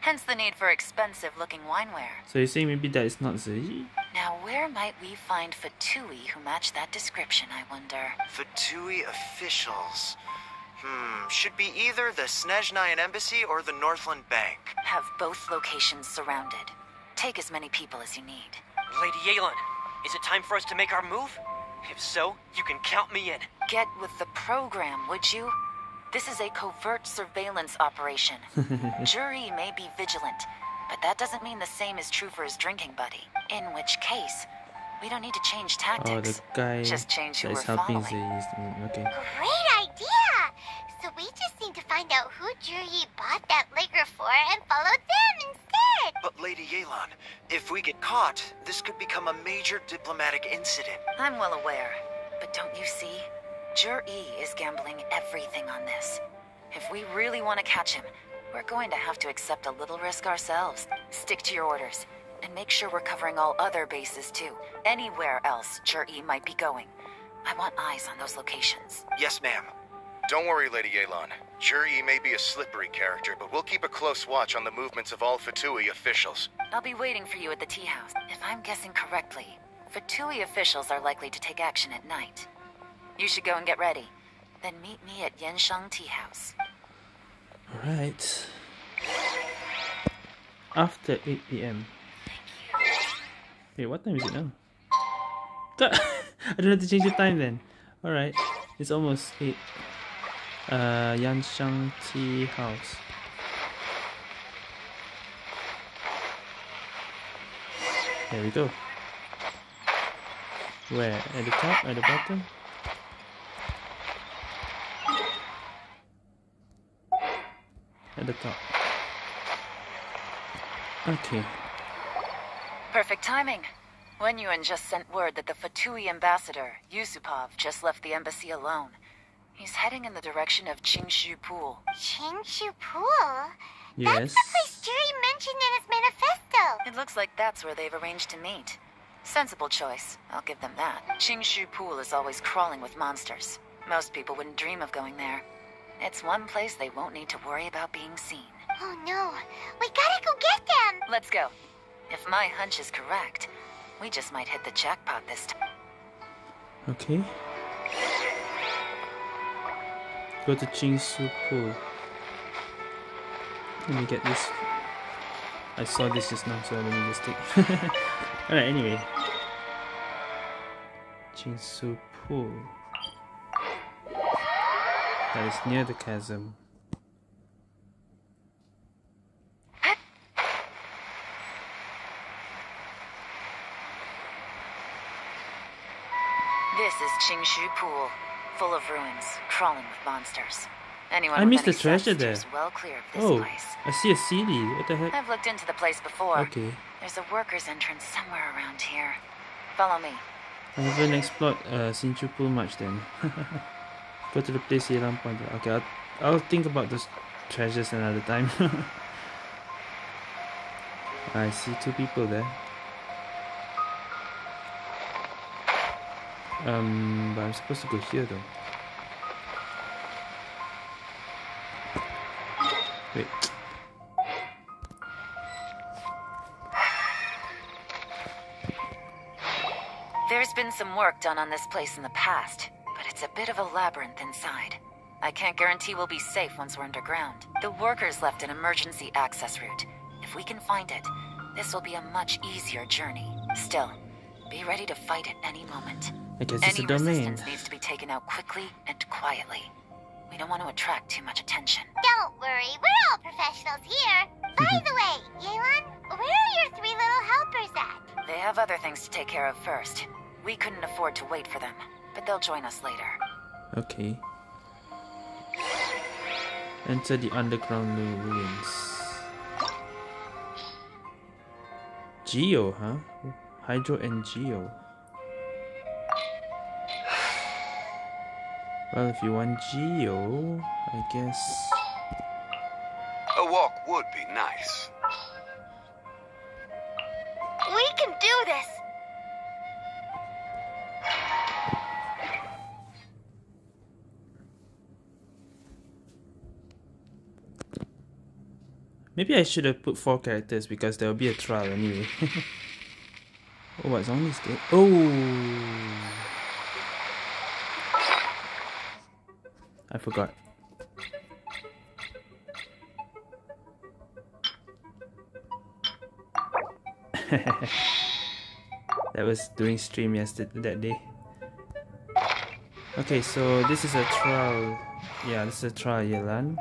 Speaker 5: Hence the need for expensive looking wineware.
Speaker 1: So you're saying maybe that is not Zi?
Speaker 5: Now, where might we find Fatui who match that description, I wonder?
Speaker 6: Fatui officials. Hmm, should be either the Snezhnayan Embassy or the Northland Bank.
Speaker 5: Have both locations surrounded. Take as many people as you need.
Speaker 13: Lady Yelan, is it time for us to make our move? If so, you can count me in.
Speaker 5: Get with the program, would you? This is a covert surveillance operation. Zhiyi may be vigilant, but that doesn't mean the same is true for his drinking buddy. In which case, we don't need to change tactics.
Speaker 1: Oh,
Speaker 5: tactics.
Speaker 1: the guy
Speaker 5: Just change who
Speaker 1: that is
Speaker 5: we're
Speaker 1: helping
Speaker 5: following.
Speaker 1: is the okay.
Speaker 3: Great idea! So we just need to find out who Zhiyi bought that liquor for and follow them instead!
Speaker 6: But Lady Yelan, if we get caught, this could become a major diplomatic incident.
Speaker 5: I'm well aware, but don't you see? Jur E is gambling everything on this. If we really want to catch him, we're going to have to accept a little risk ourselves. Stick to your orders, and make sure we're covering all other bases too. Anywhere else Jur E might be going. I want eyes on those locations.
Speaker 6: Yes, ma'am.
Speaker 14: Don't worry, Lady Yelan. Zhiyi may be a slippery character, but we'll keep a close watch on the movements of all Fatui officials.
Speaker 5: I'll be waiting for you at the tea house. If I'm guessing correctly, Fatui officials are likely to take action at night. You should go and get ready. Then meet me at Yanshang Tea House.
Speaker 1: Alright. After 8 pm. Wait, what time is it now? I don't have to change the time then. Alright. It's almost 8. Uh, Yanshang Tea House. There we go. Where? At the top? At the bottom? At the top. Okay.
Speaker 5: Perfect timing. Wenyuan just sent word that the Fatui ambassador, Yusupov, just left the embassy alone. He's heading in the direction of Qingxu Pool.
Speaker 3: Qingxu Pool?
Speaker 1: Yes.
Speaker 3: That's the place Zhiyi mentioned in his manifesto.
Speaker 5: It looks like that's where they've arranged to meet. Sensible choice. I'll give them that. Qingxu Pool is always crawling with monsters. Most people wouldn't dream of going there. It's one place they won't need to worry about being seen.
Speaker 3: Oh no, we gotta go get them.
Speaker 5: Let's go. If my hunch is correct, we just might hit the jackpot this time.
Speaker 1: Okay. Go to Qingxu Pool. Let me get this. I saw this just now, so let me just take. Alright, anyway. Qingxu Pool. That is near the chasm.
Speaker 5: This is Qingxu Pool, full of ruins, crawling with monsters. Anyone
Speaker 1: I missed the treasure there.
Speaker 5: well clear of this
Speaker 1: Oh,
Speaker 5: place.
Speaker 1: I see a CD. What the heck?
Speaker 5: I've looked into the place before.
Speaker 1: Okay.
Speaker 5: There's a workers' entrance somewhere around here. Follow me.
Speaker 1: I haven't explored uh, Sinchu Pool much then. Go to the place here, Lampang. Okay, I'll, I'll think about those treasures another time. I see two people there. Um, but I'm supposed to go here though. Wait.
Speaker 5: There's been some work done on this place in the past, it's a bit of a labyrinth inside. I can't guarantee we'll be safe once we're underground. The workers left an emergency access route. If we can find it, this will be a much easier journey. Still, be ready to fight at any moment.
Speaker 1: I guess it's
Speaker 5: any
Speaker 1: a domain.
Speaker 5: resistance needs to be taken out quickly and quietly. We don't want to attract too much attention.
Speaker 3: Don't worry, we're all professionals here. By the way, Yelan, where are your three little helpers at?
Speaker 5: They have other things to take care of first. We couldn't afford to wait for them, but they'll join us later.
Speaker 1: Okay. Enter the underground lu- ruins. Geo, huh? Hydro and Geo. Well, if you want Geo, I guess.
Speaker 17: A walk would be nice.
Speaker 3: We can do this.
Speaker 1: Maybe I should have put four characters because there will be a trial anyway. oh, what's on this game? Oh! I forgot. that was during stream yesterday that day. Okay, so this is a trial. Yeah, this is a trial, Yelan.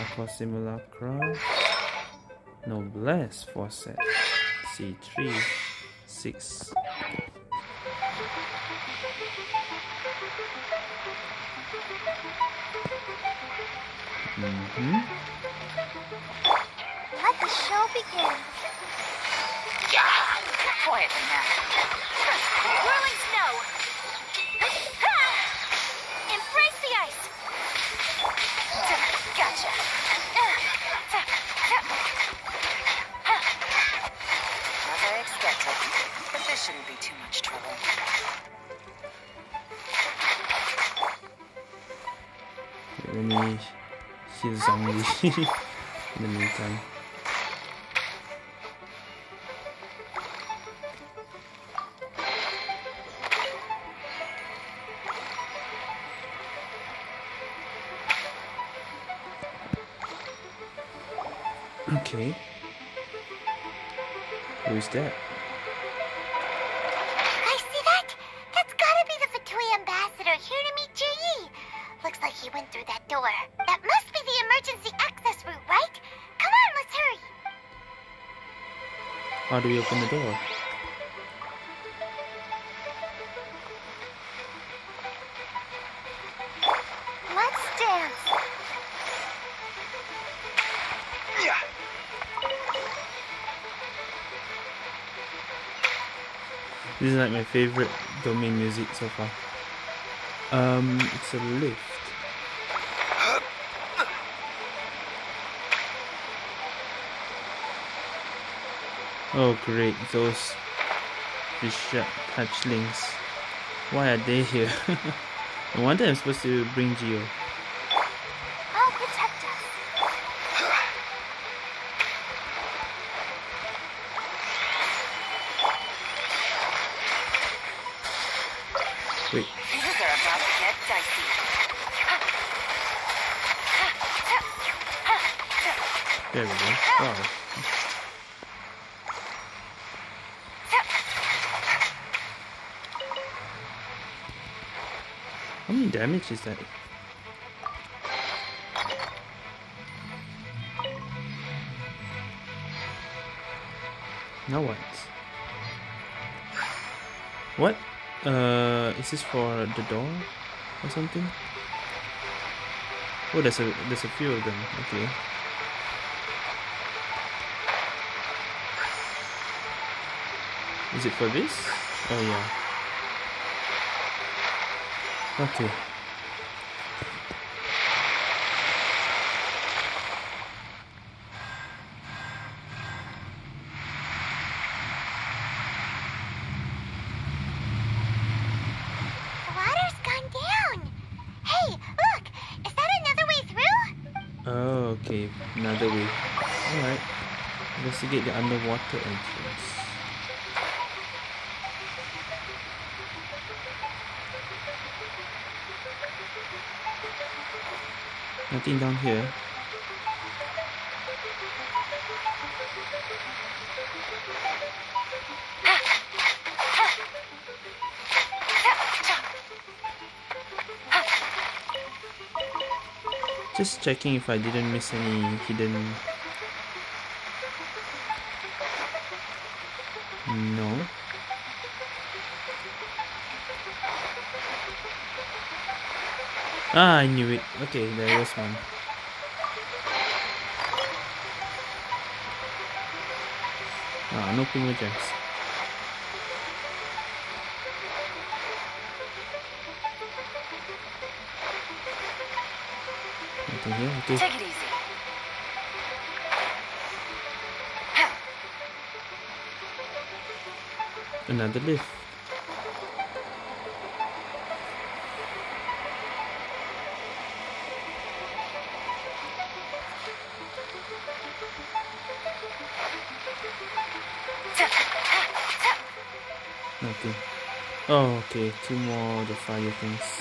Speaker 1: Aqua Simulacra. Noblesse Faucet. C3. 6. Mm-hmm.
Speaker 3: Let the show begin.
Speaker 5: Quietly now.
Speaker 15: Whirling snow! Embrace the ice!
Speaker 5: Gotcha. Shouldn't be too much trouble.
Speaker 1: Let me heal zombie in the meantime. How do we open the door?
Speaker 3: Let's dance.
Speaker 4: Yeah.
Speaker 1: This is like my favorite domain music so far. Um, it's a lift. Oh great, those fish hatchlings. Why are they here? no wonder I'm supposed to bring Geo.
Speaker 3: I'll protect us.
Speaker 1: Wait,
Speaker 5: Things are about to get dicey.
Speaker 1: there we go. Wow. How many damage is that? Now what? What? Uh, is this for the door or something? Oh, there's a there's a few of them. Okay. Is it for this? Oh yeah. Okay.
Speaker 3: The water's gone down. Hey, look! Is that another way through?
Speaker 1: Oh, okay. Another way. Alright. Investigate the underwater entrance. Nothing down here. Just checking if I didn't miss any hidden. No. Ah, I knew it. Okay, there was one. Ah, no primogems. Nothing here. Okay.
Speaker 5: Take it easy.
Speaker 1: Another lift. Nothing. Oh, okay. Two more the fire things.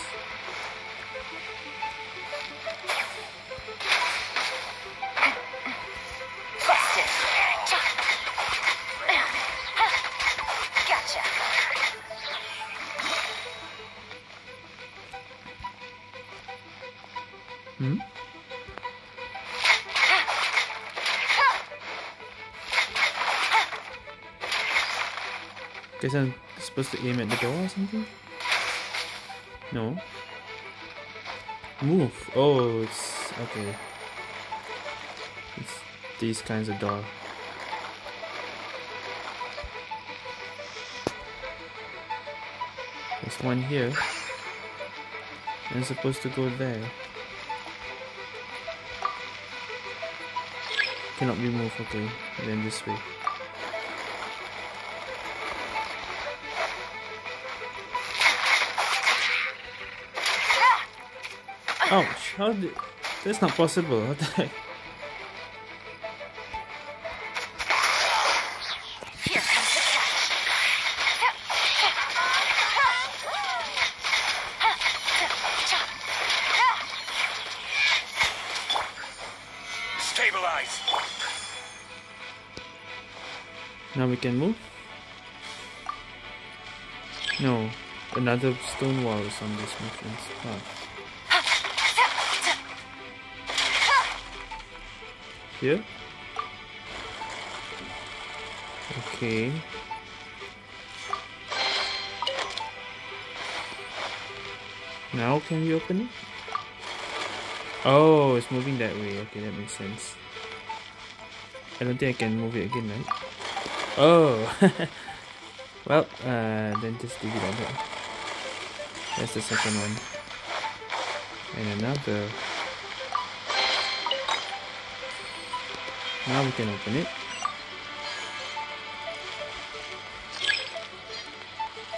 Speaker 1: Supposed to aim at the door or something? No. Move. Oh, it's okay. It's these kinds of door. There's one here. I'm supposed to go there. Cannot be moved, okay. Then this way. Ouch! How did... That's not possible. What the heck?
Speaker 5: Here comes the catch.
Speaker 4: Stabilize.
Speaker 1: Now we can move? No. Another stone wall is on this entrance path. Here? Okay. Now can we open it? Oh, it's moving that way. Okay, that makes sense. I don't think I can move it again, right? Oh! well, uh, then just leave it like that. That's the second one. And another. Now we can open it.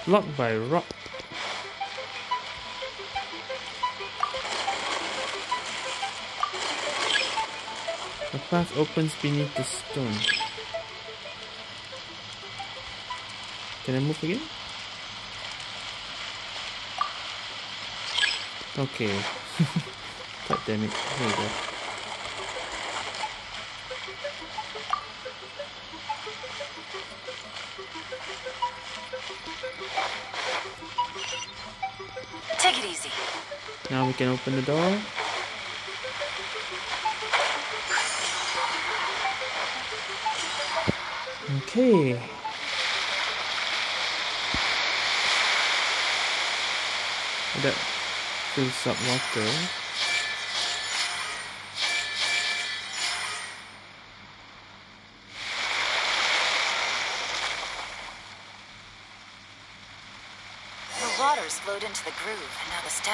Speaker 1: Blocked by rock. The path opens beneath the stone. Can I move again? Okay. God damn it. There we go. Now we can open the door. Okay. That fills up water.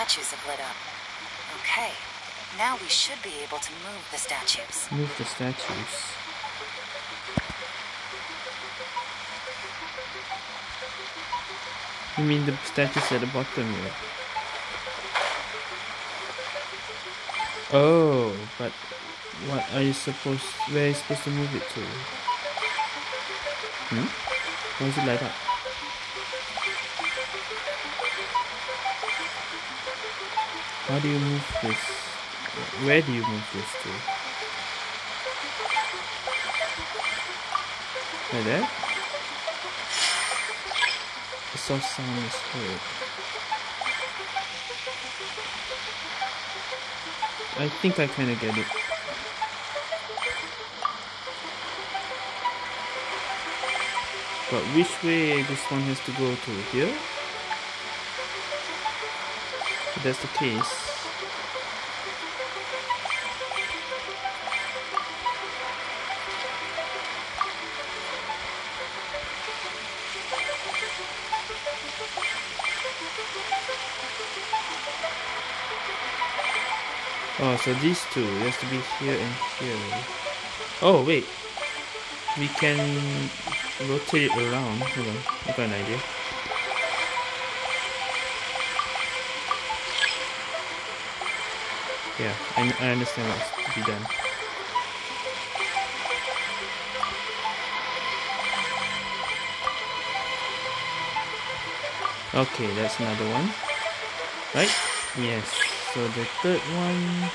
Speaker 5: Statues have lit up. Okay, now we should be able to move the statues.
Speaker 1: Move the statues. You mean the statues at the bottom here? Oh, but what are you supposed where are you supposed to move it to? Hmm? Why is it light up? How do you move this? Where do you move this to? Like that? The soft sound is heard. I think I kinda get it. But which way this one has to go to? Here? That's the case. Oh, so these two, it has to be here and here. Oh, wait. We can rotate it around. Hold on, I got an idea. Yeah, I, I understand what's to be done. Okay, that's another one. Right? Yes. So the third one,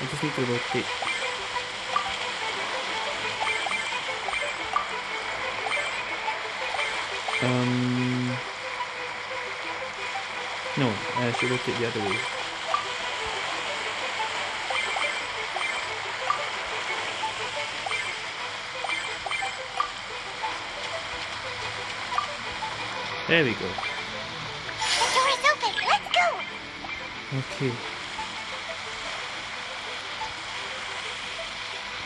Speaker 1: I just need to rotate. Um, no, I should rotate the other way. There we go.
Speaker 3: The door is open. Let's go.
Speaker 1: Okay.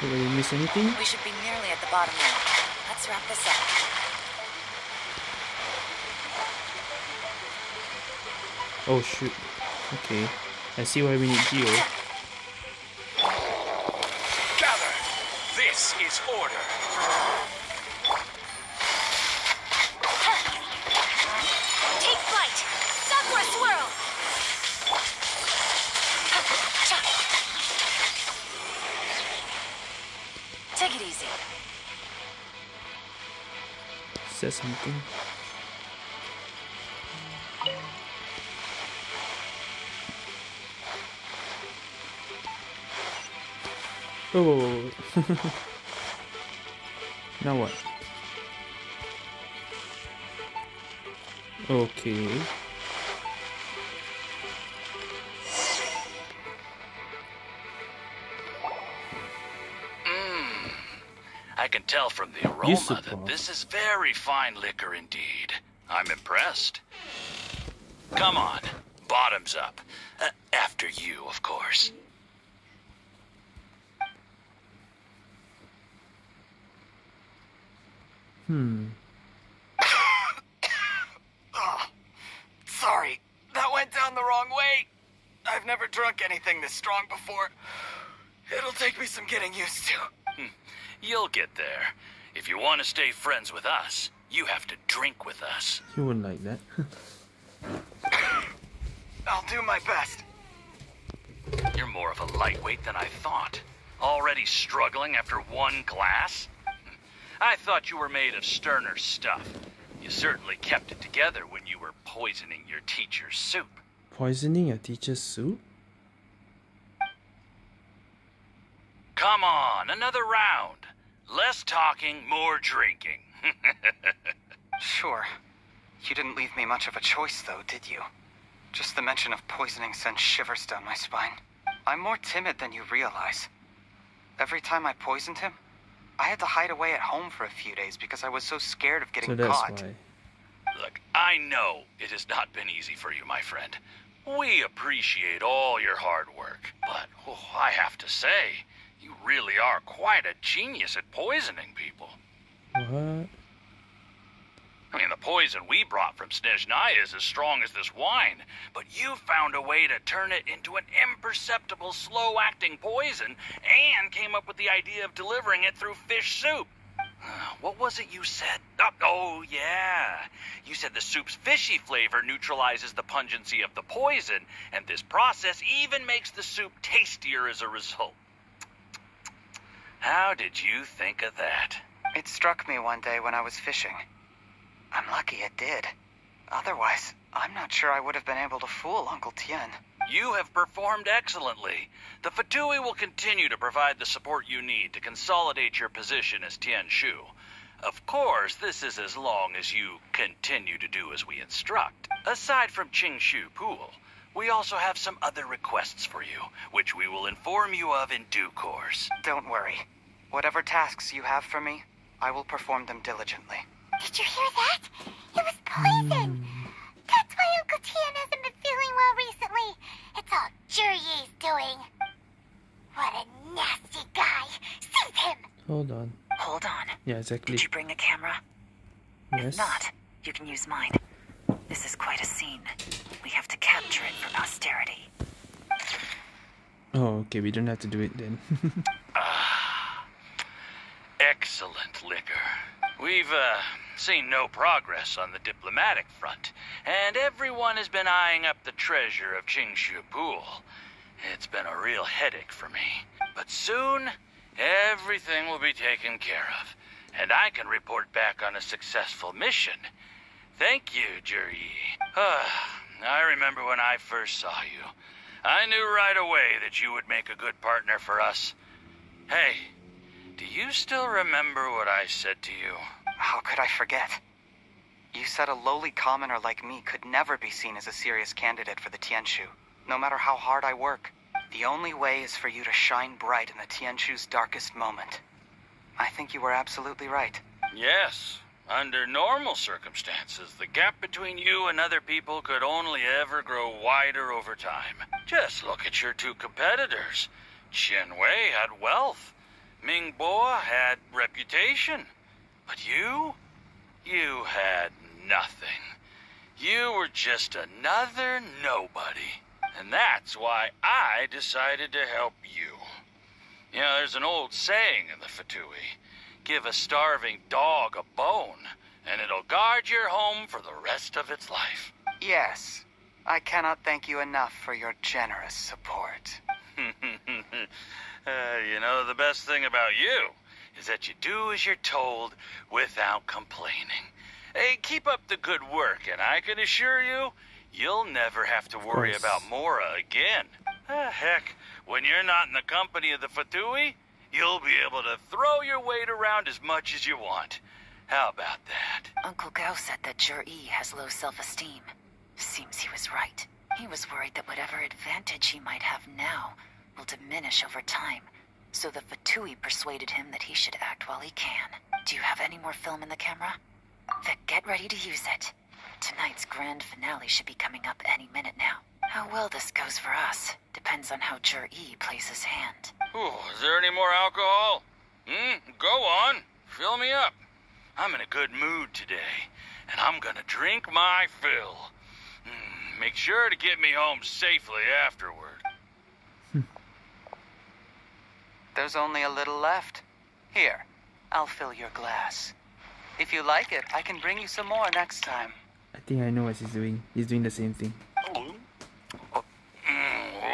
Speaker 1: Did I miss anything?
Speaker 5: We should be nearly at the bottom now. Let's wrap this up.
Speaker 1: Oh shoot. Okay. I see why we need Geo.
Speaker 18: Gather! This is order.
Speaker 15: Take flight! Sakura swirl!
Speaker 5: Take it easy.
Speaker 1: Says something. Whoa, whoa, whoa, whoa. now what? Okay.
Speaker 19: Aroma that this is very fine liquor indeed. I'm impressed. Come on, bottoms up. Uh, after you, of course.
Speaker 1: Hmm.
Speaker 10: oh, sorry, that went down the wrong way. I've never drunk anything this strong before. It'll take me some getting used to.
Speaker 19: Hmm. You'll get there. If you want to stay friends with us, you have to drink with us.
Speaker 1: You wouldn't like that.
Speaker 10: I'll do my best.
Speaker 19: You're more of a lightweight than I thought. Already struggling after one glass? I thought you were made of sterner stuff. You certainly kept it together when you were poisoning your teacher's soup.
Speaker 1: Poisoning a teacher's soup?
Speaker 19: Come on, another round. Less talking, more drinking.
Speaker 10: sure. You didn't leave me much of a choice, though, did you? Just the mention of poisoning sends shivers down my spine. I'm more timid than you realize. Every time I poisoned him, I had to hide away at home for a few days because I was so scared of getting
Speaker 1: so that's
Speaker 10: caught.
Speaker 1: Why.
Speaker 19: Look, I know it has not been easy for you, my friend. We appreciate all your hard work, but oh, I have to say, you really are quite a genius at poisoning people.
Speaker 1: What?
Speaker 19: I mean, the poison we brought from Snezhnaya is as strong as this wine, but you found a way to turn it into an imperceptible, slow-acting poison and came up with the idea of delivering it through fish soup. What was it you said? Oh, oh, yeah. You said the soup's fishy flavor neutralizes the pungency of the poison, and this process even makes the soup tastier as a result. How did you think of that?
Speaker 10: It struck me one day when I was fishing. I'm lucky it did. Otherwise, I'm not sure I would have been able to fool Uncle Tian.
Speaker 19: You have performed excellently. The Fatui will continue to provide the support you need to consolidate your position as Tianshu. Of course, this is as long as you continue to do as we instruct. Aside from Qingxu Pool, we also have some other requests for you, which we will inform you of in due course.
Speaker 10: Don't worry. Whatever tasks you have for me, I will perform them diligently.
Speaker 3: Did you hear that? It was poison. That's why Uncle Tian hasn't been feeling well recently. It's all Zhiyi's doing. What a nasty guy. Save him.
Speaker 1: Hold on.
Speaker 5: Hold on.
Speaker 1: Yeah, exactly.
Speaker 5: Did you bring a camera?
Speaker 1: Yes.
Speaker 5: If not, you can use mine. This is quite a scene. We have to capture it for posterity.
Speaker 1: Oh, okay. We don't have to do it then.
Speaker 19: ah, excellent liquor. We've, uh, seen no progress on the diplomatic front, and everyone has been eyeing up the treasure of Qingxu Pool. It's been a real headache for me. But soon, everything will be taken care of, and I can report back on a successful mission. Thank you, Zhiyi. Uh, I remember when I first saw you. I knew right away that you would make a good partner for us. Hey, do you still remember what I said to you?
Speaker 10: How could I forget? You said a lowly commoner like me could never be seen as a serious candidate for the Tianshu, no matter how hard I work. The only way is for you to shine bright in the Tianshu's darkest moment. I think you were absolutely right.
Speaker 19: Yes. Under normal circumstances, the gap between you and other people could only ever grow wider over time. Just look at your two competitors. Qianwei had wealth. Mingbo had reputation. But you? You had nothing. You were just another nobody. And that's why I decided to help you. You know, there's an old saying in the Fatui give a starving dog a bone, and it'll guard your home for the rest of its life.
Speaker 10: Yes. I cannot thank you enough for your generous support.
Speaker 19: uh, you know, the best thing about you is that you do as you're told without complaining. Hey, keep up the good work, and I can assure you, you'll never have to worry about Mora again. Ah, heck, when you're not in the company of the Fatui, you'll be able to throw your weight around as much as you want. How about that?
Speaker 5: Uncle Gao said that Zhiyi has low self-esteem. Seems he was right. He was worried that whatever advantage he might have now will diminish over time So the Fatui persuaded him that he should act while he can. Do you have any more film in the camera? Vic, get ready to use it. Tonight's grand finale should be coming up any minute now. How well this goes for us depends on how Jur E plays his hand.
Speaker 19: Ooh, is there any more alcohol? Hmm? Go on. Fill me up. I'm in a good mood today, and I'm gonna drink my fill. Mm, make sure to get me home safely afterward.
Speaker 10: There's only a little left. Here, I'll fill your glass. If you like it, I can bring you some more next time.
Speaker 1: I think I know what he's doing. He's doing the same thing.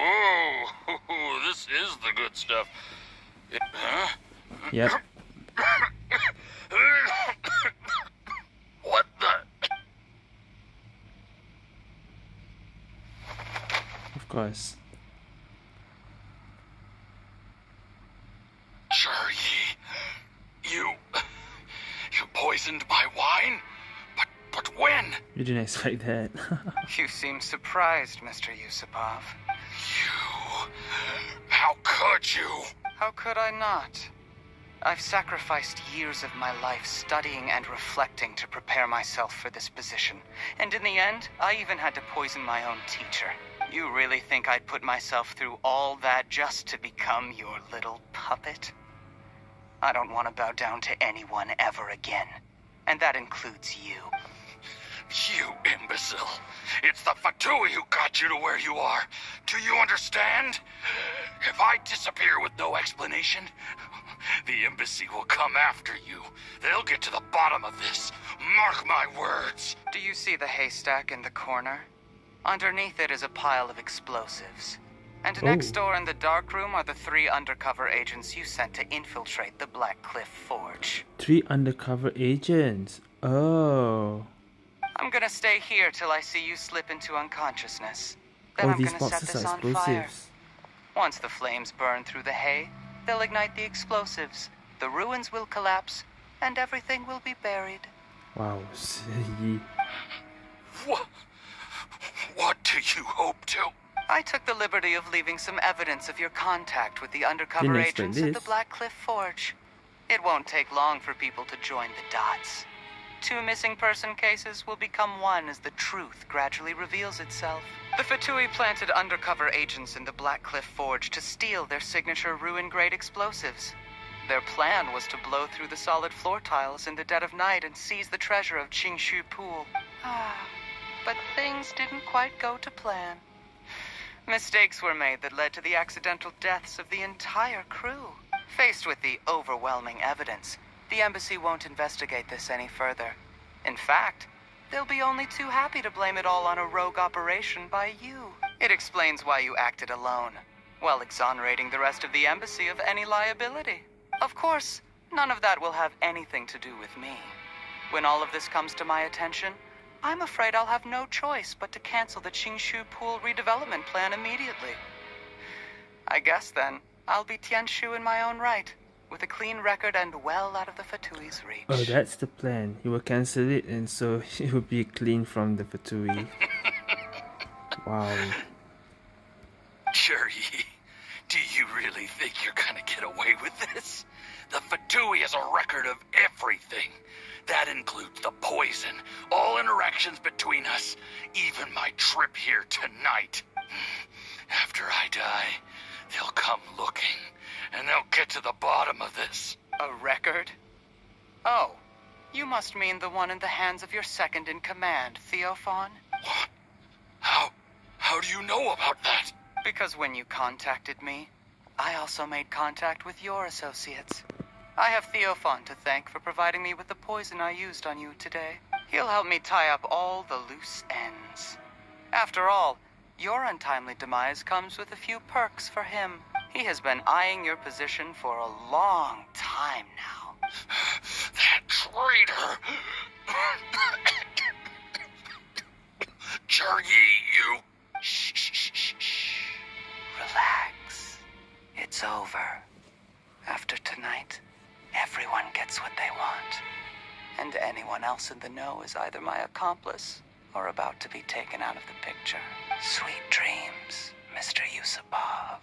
Speaker 19: Oh, this is the good stuff. Huh?
Speaker 1: Yep.
Speaker 19: what the?
Speaker 1: Of course.
Speaker 19: Charlie, you. You poisoned my wine? But, but when?
Speaker 1: You didn't expect that.
Speaker 10: You seem surprised, Mr. Yusupov.
Speaker 19: You. How could you?
Speaker 10: How could I not? I've sacrificed years of my life studying and reflecting to prepare myself for this position. And in the end, I even had to poison my own teacher. You really think I'd put myself through all that just to become your little puppet? I don't want to bow down to anyone ever again. And that includes you.
Speaker 19: You imbecile. It's the Fatui who got you to where you are. Do you understand? If I disappear with no explanation, the embassy will come after you. They'll get to the bottom of this. Mark my words.
Speaker 10: Do you see the haystack in the corner? Underneath it is a pile of explosives. And next oh. door in the dark room are the three undercover agents you sent to infiltrate the Blackcliff Forge.
Speaker 1: Three undercover agents. Oh.
Speaker 10: I'm gonna stay here till I see you slip into unconsciousness. Then
Speaker 1: oh,
Speaker 10: I'm gonna set this
Speaker 1: are
Speaker 10: on fire. Once the flames burn through the hay, they'll ignite the explosives. The ruins will collapse, and everything will be buried.
Speaker 1: Wow. see.
Speaker 19: What? What do you hope to?
Speaker 10: I took the liberty of leaving some evidence of your contact with the undercover
Speaker 1: Didn't
Speaker 10: agents at the. Blackcliff Forge. It won't take long for people to join the dots. Two missing person cases will become one as the truth gradually reveals itself. The Fatui planted undercover agents in the Blackcliff Forge to steal their signature ruin grade explosives. Their plan was to blow through the solid floor tiles in the dead of night and seize the treasure of Qingxu Pool. Ah, but things didn't quite go to plan. Mistakes were made that led to the accidental deaths of the entire crew. Faced with the overwhelming evidence, the embassy won't investigate this any further. In fact, they'll be only too happy to blame it all on a rogue operation by you. It explains why you acted alone, while exonerating the rest of the embassy of any liability. Of course, none of that will have anything to do with me. When all of this comes to my attention, I'm afraid I'll have no choice but to cancel the Qingxu Pool redevelopment plan immediately. I guess then, I'll be Tianshu in my own right, with a clean record and well out of the Fatui's reach.
Speaker 1: Oh, that's the plan. He will cancel it, and so he will be clean from the Fatui. wow.
Speaker 19: Zhiyi, do you really think you're gonna get away with this? The Fatui has a record of everything. That includes the poison, all interactions between us, even my trip here tonight. After I die, they'll come looking, and they'll get to the bottom of this.
Speaker 10: A record? Oh, you must mean the one in the hands of your second in command, Theophan?
Speaker 19: What? How? How do you know about that?
Speaker 10: Because when you contacted me, I also made contact with your associates. I have Theophan to thank for providing me with the poison I used on you today. He'll help me tie up all the loose ends. After all, your untimely demise comes with a few perks for him. He has been eyeing your position for a long time now.
Speaker 19: That traitor! Zhiyi, you!
Speaker 10: Shh, shh, shh, shh, shh. Relax. It's over. After tonight, everyone gets what they want. And anyone else in the know is either my accomplice or about to be taken out of the picture. Sweet dreams, Mr. Yusupov.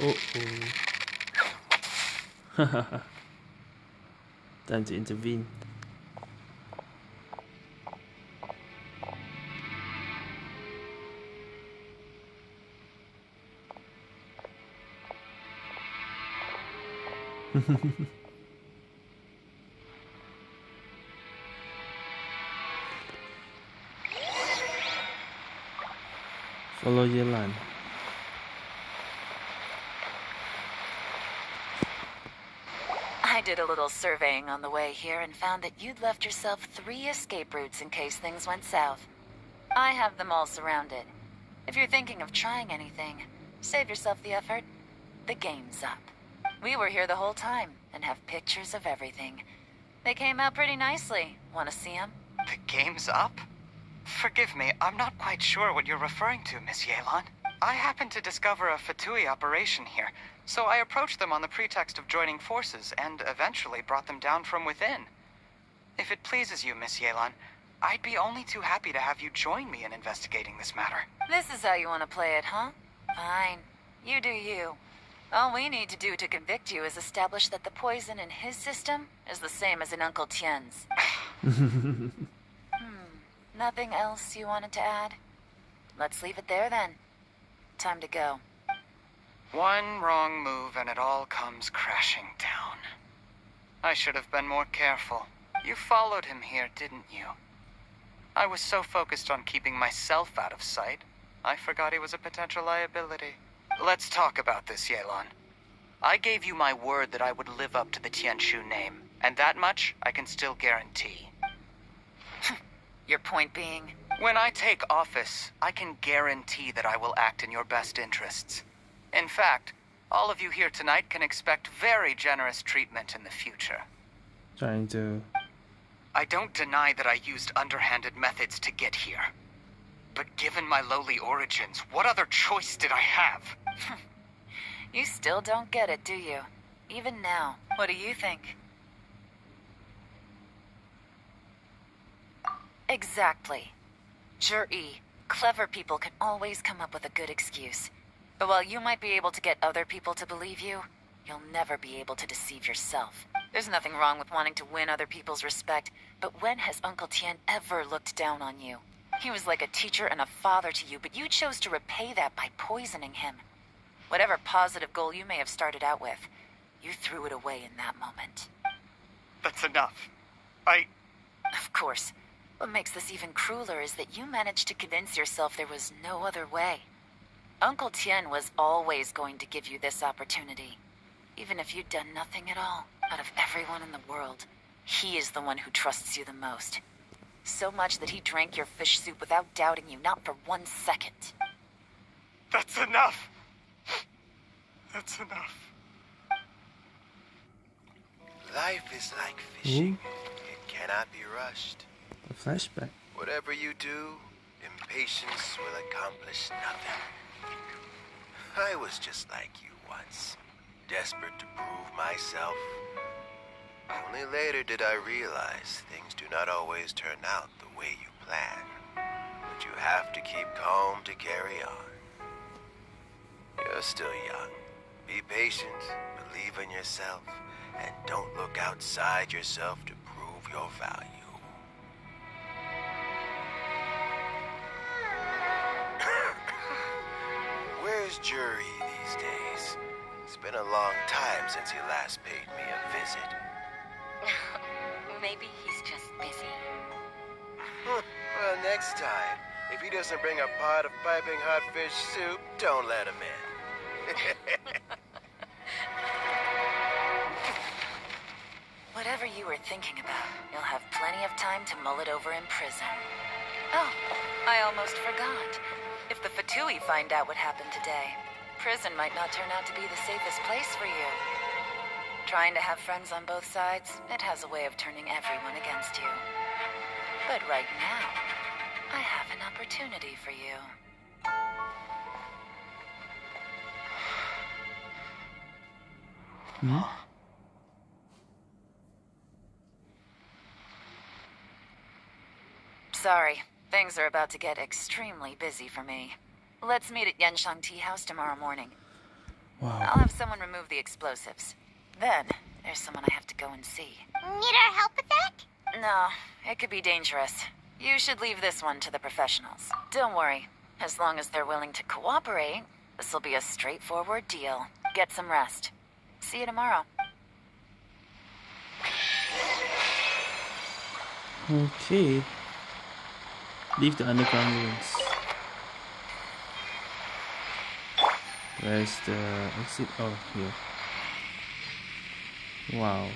Speaker 1: Oh oh. Time to intervene. Follow Yelan.
Speaker 5: I did a little surveying on the way here and found that you'd left yourself three escape routes in case things went south. I have them all surrounded. If you're thinking of trying anything, save yourself the effort. The game's up. We were here the whole time and have pictures of everything. They came out pretty nicely. Want to see them?
Speaker 10: The game's up? Forgive me, I'm not quite sure what you're referring to, Miss Yelan. I happened to discover a Fatui operation here, so I approached them on the pretext of joining forces and eventually brought them down from within. If it pleases you, Miss Yelan, I'd be only too happy to have you join me in investigating this matter.
Speaker 5: This is how you want to play it, huh? Fine. You do you. All we need to do to convict you is establish that the poison in his system is the same as in Uncle Tian's. hmm. Nothing else you wanted to add? Let's leave it there then. Time to go.
Speaker 10: One wrong move and it all comes crashing down. I should have been more careful. You followed him here, didn't you? I was so focused on keeping myself out of sight, I forgot he was a potential liability. Let's talk about this, Yelan. I gave you my word that I would live up to the Tianshu name, and that much I can still guarantee.
Speaker 5: Your point being?
Speaker 10: When I take office, I can guarantee that I will act in your best interests. In fact, all of you here tonight can expect very generous treatment in the future.
Speaker 1: Trying to.
Speaker 10: I don't deny that I used underhanded methods to get here. But given my lowly origins, what other choice did I have? Hmm.
Speaker 5: you still don't get it, do you? Even now. What do you think? Exactly. Zhiyi, clever people can always come up with a good excuse. But while you might be able to get other people to believe you, you'll never be able to deceive yourself. There's nothing wrong with wanting to win other people's respect, but when has Uncle Tian ever looked down on you? He was like a teacher and a father to you, but you chose to repay that by poisoning him. Whatever positive goal you may have started out with, you threw it away in that moment.
Speaker 10: That's enough. I...
Speaker 5: Of course. What makes this even crueler is that you managed to convince yourself there was no other way. Uncle Tian was always going to give you this opportunity. Even if you'd done nothing at all, out of everyone in the world, he is the one who trusts you the most. So much that he drank your fish soup without doubting you, not for one second.
Speaker 10: That's enough! That's enough.
Speaker 4: Life is like fishing. Hmm? It cannot be rushed.
Speaker 1: A flashback.
Speaker 4: Whatever you do, impatience will accomplish nothing. I was just like you once, desperate to prove myself. Only later did I realize things do not always turn out the way you plan. But you have to keep calm to carry on. You're still young. Be patient, believe in yourself, and don't look outside yourself to prove your value. Where's Zhiyi these days? It's been a long time since he last paid me a visit.
Speaker 2: Maybe he's just busy.
Speaker 4: well, next time, if he doesn't bring a pot of piping hot fish soup, don't let him in.
Speaker 5: Whatever you were thinking about, you'll have plenty of time to mull it over in prison. Oh, I almost forgot. If the Fatui find out what happened today, prison might not turn out to be the safest place for you. Trying to have friends on both sides, it has a way of turning everyone against you. But right now, I have an opportunity for you.
Speaker 1: Hmm?
Speaker 5: Sorry, things are about to get extremely busy for me. Let's meet at Yanshang Tea House tomorrow morning.
Speaker 1: Wow.
Speaker 5: I'll have someone remove the explosives. Then, there's someone I have to go and see.
Speaker 3: Need our help with that?
Speaker 5: No, it could be dangerous. You should leave this one to the professionals. Don't worry. As long as they're willing to cooperate, this will be a straightforward deal. Get some rest. See you tomorrow.
Speaker 1: Okay. Leave the underground rooms. Where's the exit? Oh, here. Wow.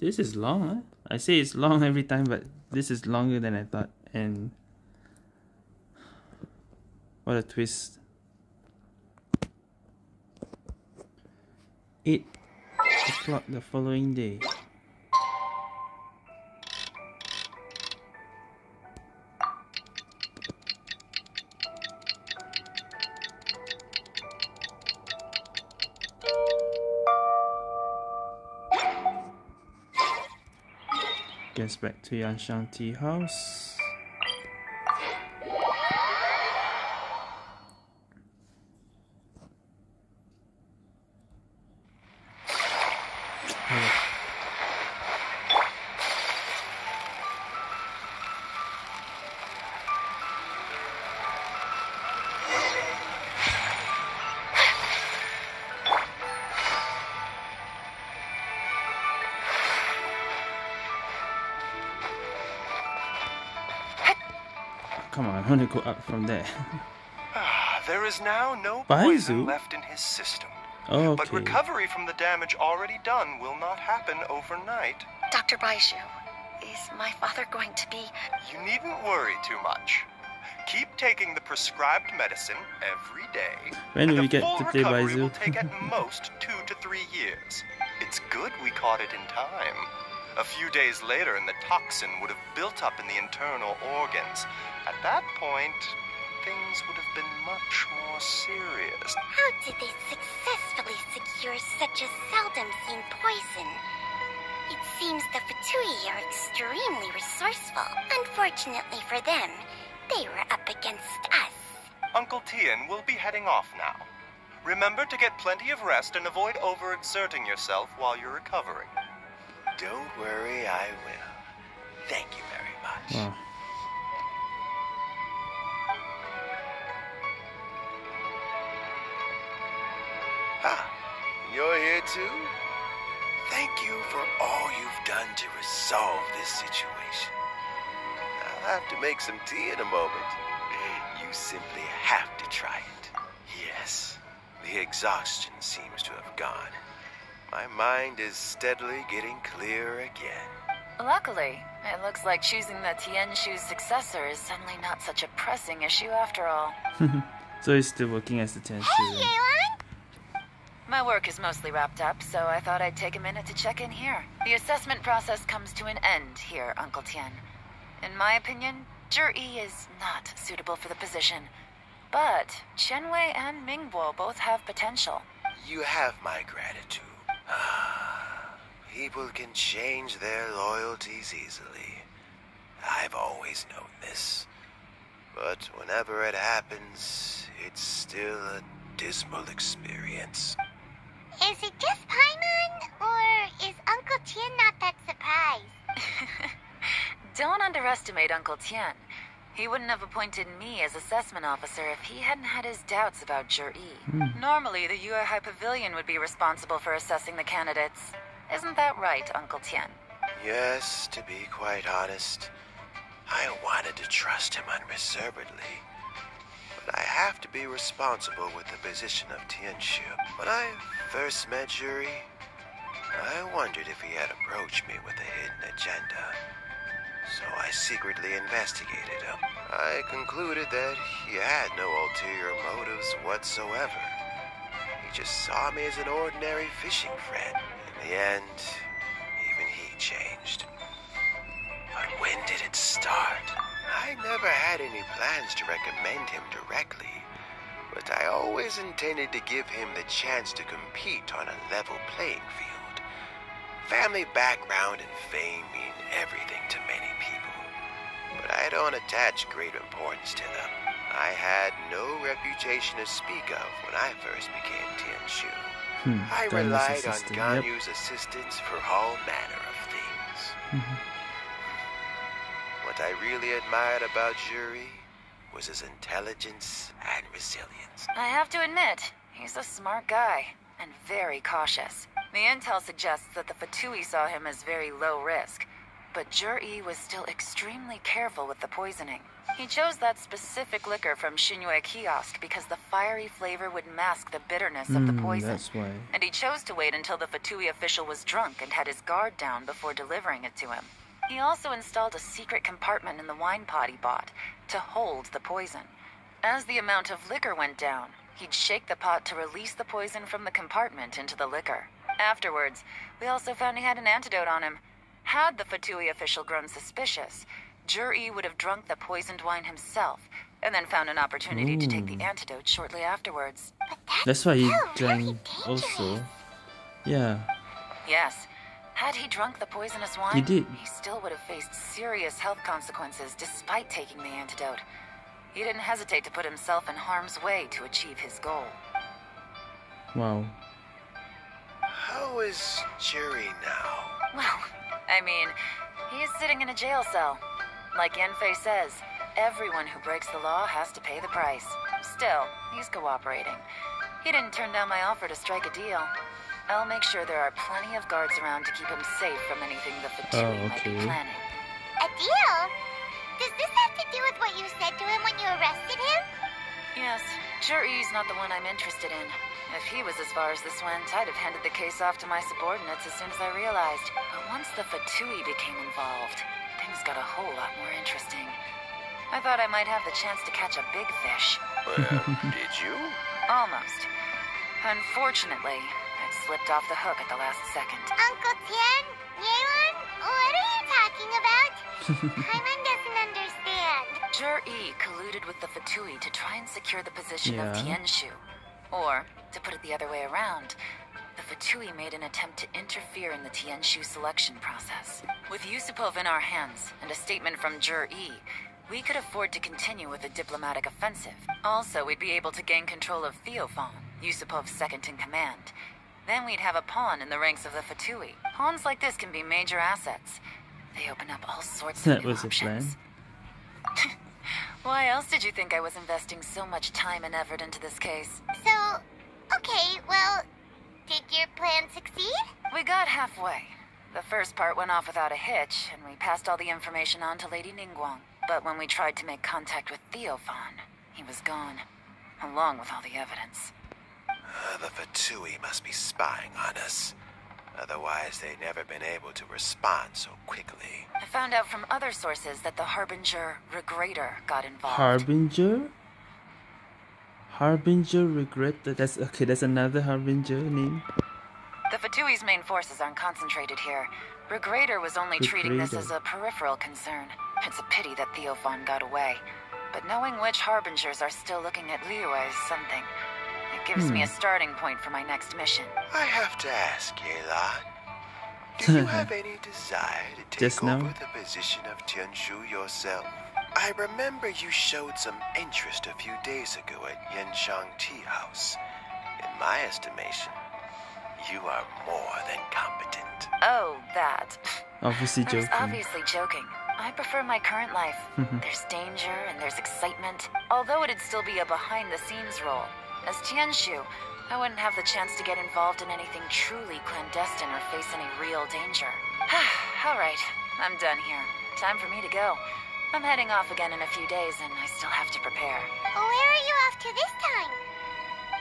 Speaker 1: This is long, huh? I say it's long every time, but this is longer than I thought. And what a twist. 8 o'clock the following day. Gets back to Yanshang tea house. Want to go up from there.
Speaker 4: Ah, there is now no
Speaker 1: Baizhu?
Speaker 4: poison left in his system.
Speaker 1: Oh,
Speaker 4: But recovery from the damage already done will not happen overnight.
Speaker 2: Dr. Baizhu, is my father going to be.
Speaker 4: You needn't worry too much. Keep taking the prescribed medicine every day.
Speaker 1: When
Speaker 4: and
Speaker 1: will we get
Speaker 4: full
Speaker 1: to play
Speaker 4: recovery
Speaker 1: Baizhu?
Speaker 4: will take at most two to three years. It's good we caught it in time. A few days later, and the toxin would have built up in the internal organs. At that point, things would have been much more serious.
Speaker 3: How did they successfully secure such a seldom seen poison? It seems the Fatui are extremely resourceful. Unfortunately for them, they were up against us.
Speaker 4: Uncle Tian will be heading off now. Remember to get plenty of rest and avoid overexerting yourself while you're recovering. Don't worry, I will. Thank you very much.
Speaker 1: Wow.
Speaker 4: Ah, you're here too? Thank you for all you've done to resolve this situation. I'll have to make some tea in a moment. You simply have to try it. Yes, the exhaustion seems to have gone. My mind is steadily getting clear again.
Speaker 5: Luckily, it looks like choosing the Tianshu's successor is suddenly not such a pressing issue after all.
Speaker 1: so he's still working as the Tianshu.
Speaker 5: My work is mostly wrapped up, so I thought I'd take a minute to check in here. The assessment process comes to an end here, Uncle Tian. In my opinion, Zhi is not suitable for the position. But Qianwei and Mingbo both have potential.
Speaker 4: You have my gratitude. People can change their loyalties easily. I've always known this. But whenever it happens, it's still a dismal experience.
Speaker 3: Is it just Paimon, or is Uncle Tian not that surprised?
Speaker 5: Don't underestimate Uncle Tian. He wouldn't have appointed me as assessment officer if he hadn't had his doubts about Zhi.
Speaker 1: Hmm.
Speaker 5: Normally, the Yuehai Pavilion would be responsible for assessing the candidates. Isn't that right, Uncle Tian?
Speaker 4: Yes, to be quite honest, I wanted to trust him unreservedly. But I have to be responsible with the position of Tianshu. When I first met Zhiyi, I wondered if he had approached me with a hidden agenda. So I secretly investigated him. I concluded that he had no ulterior motives whatsoever. He just saw me as an ordinary fishing friend. In the end, even he changed. But when did it start? I never had any plans to recommend him directly, but I always intended to give him the chance to compete on a level playing field. Family background and fame mean everything to many people, but I don't attach great importance to them. I had no reputation to speak of when I first became Tianshu.
Speaker 1: Hmm,
Speaker 4: I relied on
Speaker 1: assistant, yep.
Speaker 4: Ganyu's assistance for all manner of things.
Speaker 1: Mhm.
Speaker 4: What I really admired about Zhiyi was his intelligence and resilience.
Speaker 5: I have to admit, he's a smart guy and very cautious. The intel suggests that the Fatui saw him as very low risk, but Zhiyi was still extremely careful with the poisoning. He chose that specific liquor from Xinyue Kiosk because the fiery flavor would mask the bitterness of the
Speaker 1: Mm,
Speaker 5: poison.
Speaker 1: that's why.
Speaker 5: And he chose to wait until the Fatui official was drunk and had his guard down before delivering it to him. He also installed a secret compartment in the wine pot he bought to hold the poison. As the amount of liquor went down, he'd shake the pot to release the poison from the compartment into the liquor. Afterwards, we also found he had an antidote on him. Had the Fatui official grown suspicious, Zhiyi would have drunk the poisoned wine himself and then found an opportunity to take the antidote shortly afterwards.
Speaker 1: That's why he drank also. Yeah.
Speaker 5: Yes. Had he drunk the poisonous wine,
Speaker 1: He did.
Speaker 5: he still would have faced serious health consequences despite taking the antidote. He didn't hesitate to put himself in harm's way to achieve his goal.
Speaker 1: Wow.
Speaker 4: How is Zhiyi now?
Speaker 5: Well, I mean, he is sitting in a jail cell. Like Yanfei says, everyone who breaks the law has to pay the price. Still, he's cooperating. He didn't turn down my offer to strike a deal. I'll make sure there are plenty of guards around to keep him safe from anything the Fatui
Speaker 1: Oh,
Speaker 5: might be planning.
Speaker 3: A deal? Does this have to do with what you said to him when you arrested him?
Speaker 5: Yes, Zhiyi's not the one I'm interested in. If he was as far as this went, I'd have handed the case off to my subordinates as soon as I realized. But once the Fatui became involved, things got a whole lot more interesting. I thought I might have the chance to catch a big fish.
Speaker 4: Well, did you?
Speaker 5: Almost. Unfortunately, it slipped off the hook at the last second.
Speaker 3: Uncle Tian? Yeon? What are you talking about? Paimon doesn't understand.
Speaker 5: Zhiyi colluded with the Fatui to try and secure the position of
Speaker 1: Yeah.
Speaker 5: Tianshu. Or, to put it the other way around, the Fatui made an attempt to interfere in the Tianshu selection process. With Yusupov in our hands and a statement from Zhiyi, we could afford to continue with a diplomatic offensive. Also, we'd be able to gain control of Theophan, Yusupov's second in command. Then we'd have a pawn in the ranks of the Fatui. Pawns like this can be major assets. They open up all sorts of
Speaker 1: That
Speaker 5: new
Speaker 1: was a
Speaker 5: options.
Speaker 1: plan.
Speaker 5: Why else did you think I was investing so much time and effort into this case?
Speaker 3: So, okay, well, did your plan succeed?
Speaker 5: We got halfway. The first part went off without a hitch, and we passed all the information on to Lady Ningguang. But when we tried to make contact with Theophan, he was gone, along with all the evidence.
Speaker 4: Uh, the Fatui must be spying on us. Otherwise, they'd never been able to respond so quickly.
Speaker 5: I found out from other sources that the Harbinger Regrator got involved.
Speaker 1: Harbinger? Harbinger regret that's okay, that's another Harbinger name.
Speaker 5: The Fatui's main forces aren't concentrated here. Regrator was only treating this as a peripheral concern. It's a pity that Theophan got away. But knowing which Harbingers are still looking at Liyue is something. It gives me
Speaker 4: Hmm.
Speaker 5: a starting point for my next mission.
Speaker 4: I have to ask, Yelan. Do you have any desire to take
Speaker 1: Just now?
Speaker 4: over the position of Tianshu yourself? I remember you showed some interest a few days ago at Yanshang Tea House. In my estimation, you are more than competent.
Speaker 5: Oh, that.
Speaker 1: Obviously
Speaker 5: I was
Speaker 1: joking.
Speaker 5: obviously joking. I prefer my current life. There's danger and there's excitement, although it'd still be a behind the scenes role. As Tianshu, I wouldn't have the chance to get involved in anything truly clandestine or face any real danger. All right, I'm done here. Time for me to go. I'm heading off again in a few days and I still have to prepare.
Speaker 3: Where are you off to this time?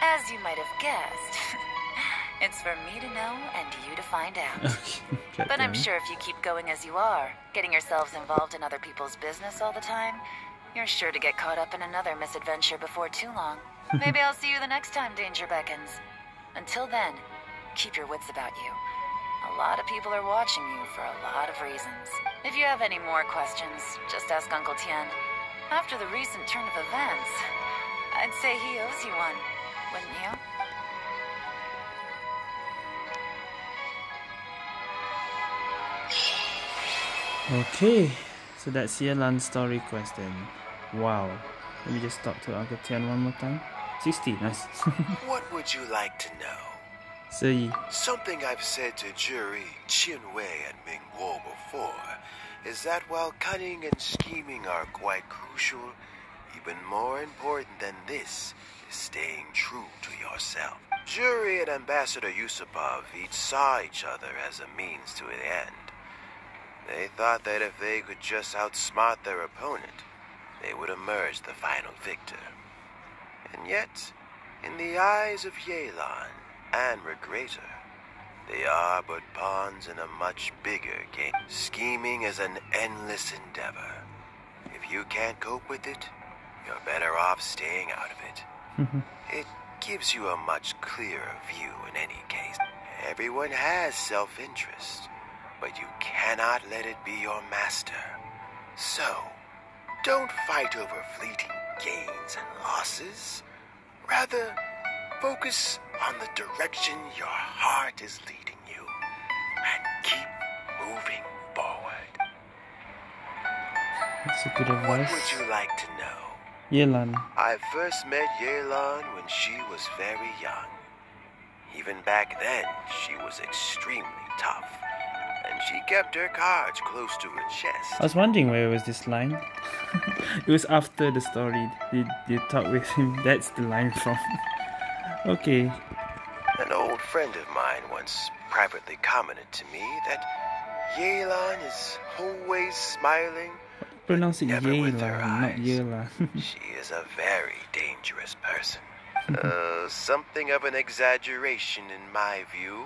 Speaker 5: As you might have guessed, it's for me to know and you to find out.
Speaker 1: God
Speaker 5: But I'm sure if you keep going as you are, getting yourselves involved in other people's business all the time, you're sure to get caught up in another misadventure before too long. Maybe I'll see you the next time danger beckons. Until then, keep your wits about you. A lot of people are watching you for a lot of reasons. If you have any more questions, just ask Uncle Tian. After the recent turn of events, I'd say he owes you one, wouldn't you?
Speaker 1: Okay, so that's Yelan's story quest then. Wow. Let me just talk to Uncle Tian one more time. 60, nice.
Speaker 4: what would you like to know?
Speaker 1: So,
Speaker 4: Something I've said to Zhiyi, Chin Wei, and Ming Guo before is that while cunning and scheming are quite crucial, even more important than this is staying true to yourself. Zhiyi and Ambassador Yusupov each saw each other as a means to an end. They thought that if they could just outsmart their opponent, they would emerge the final victor. And yet, in the eyes of Yelan and Regrator, they are but pawns in a much bigger game. Scheming is an endless endeavor. If you can't cope with it, you're better off staying out of it. Mm-hmm. It gives you a much clearer view in any case. Everyone has self interest, but you cannot let it be your master. So, don't fight over fleeting gains and losses. Rather, focus on the direction your heart is leading you and keep moving forward.
Speaker 1: that's a good advice.
Speaker 4: What would you like to know?
Speaker 1: Yelan.
Speaker 4: I first met Yelan when she was very young. Even back then, she was extremely tough, and she kept her cards close to her chest.
Speaker 1: I was wondering where was this line. it was after the story. You, you talk with him. That's the line from. okay.
Speaker 4: An old friend of mine once privately commented to me that Yelan is always smiling.
Speaker 1: Pronounce it
Speaker 4: with her
Speaker 1: Yelan, not Yelan.
Speaker 4: She is a very dangerous person. uh, something of an exaggeration in my view.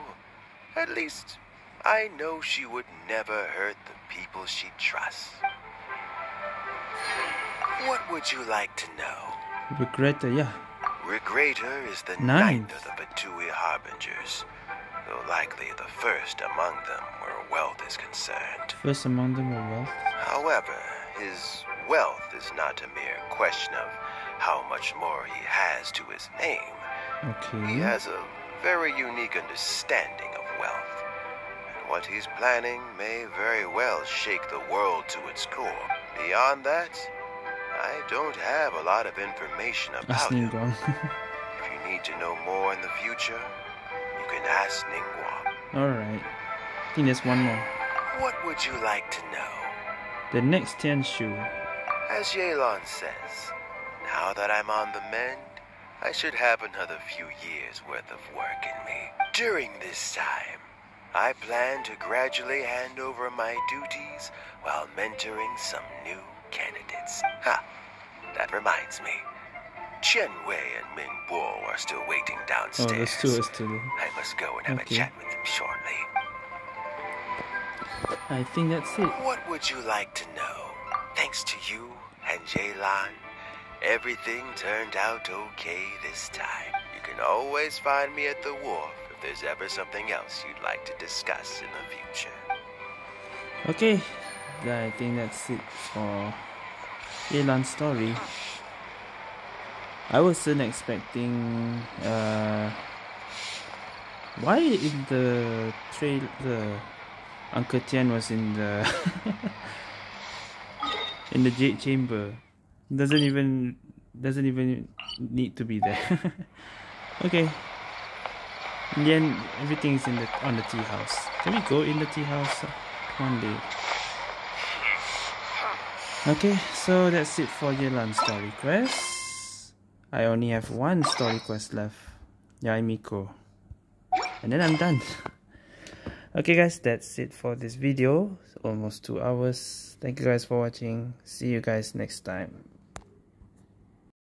Speaker 4: At least, I know she would never hurt the people she trusts. What would you like to know?
Speaker 1: Regretter, uh, yeah.
Speaker 4: Regrator is the
Speaker 1: Ninth.
Speaker 4: ninth of the Fatui Harbingers, though likely the first among them where wealth is concerned.
Speaker 1: First among them were wealth.
Speaker 4: However, his wealth is not a mere question of how much more he has to his name.
Speaker 1: Okay.
Speaker 4: He has a very unique understanding of wealth, what he's planning may very well shake the world to its core. Beyond that, I don't have a lot of information about him. If you need to know more in the future, you can ask Ningguang.
Speaker 1: Alright. I think there's one more.
Speaker 4: What would you like to know?
Speaker 1: The next Tianshu.
Speaker 4: As Yelan says, now that I'm on the mend, I should have another few years worth of work in me. During this time, I plan to gradually hand over my duties while mentoring some new candidates. Ha! That reminds me. Chen Wei and Min Bo are still waiting
Speaker 1: Oh,
Speaker 4: downstairs.
Speaker 1: there's two us still.
Speaker 4: I must go and have
Speaker 1: Okay.
Speaker 4: a chat with them shortly.
Speaker 1: I think that's it.
Speaker 4: What would you like to know? Thanks to you and Yelan, everything turned out okay this time. You can always find me at the wharf there's ever something else you'd like to discuss in the future.
Speaker 1: Okay. I think that's it for Yelan's story. I wasn't expecting uh why in the trail the Uncle Tian was in the in the jade chamber. Doesn't even doesn't even need to be there. okay. In the end, everything is in the on the tea house. Can we go in the tea house one day? Okay, so that's it for Yelan's story quest. I only have one story quest left. Yae Miko. And then I'm done. Okay guys, that's it for this video. It's almost two hours. Thank you guys for watching. See you guys next time.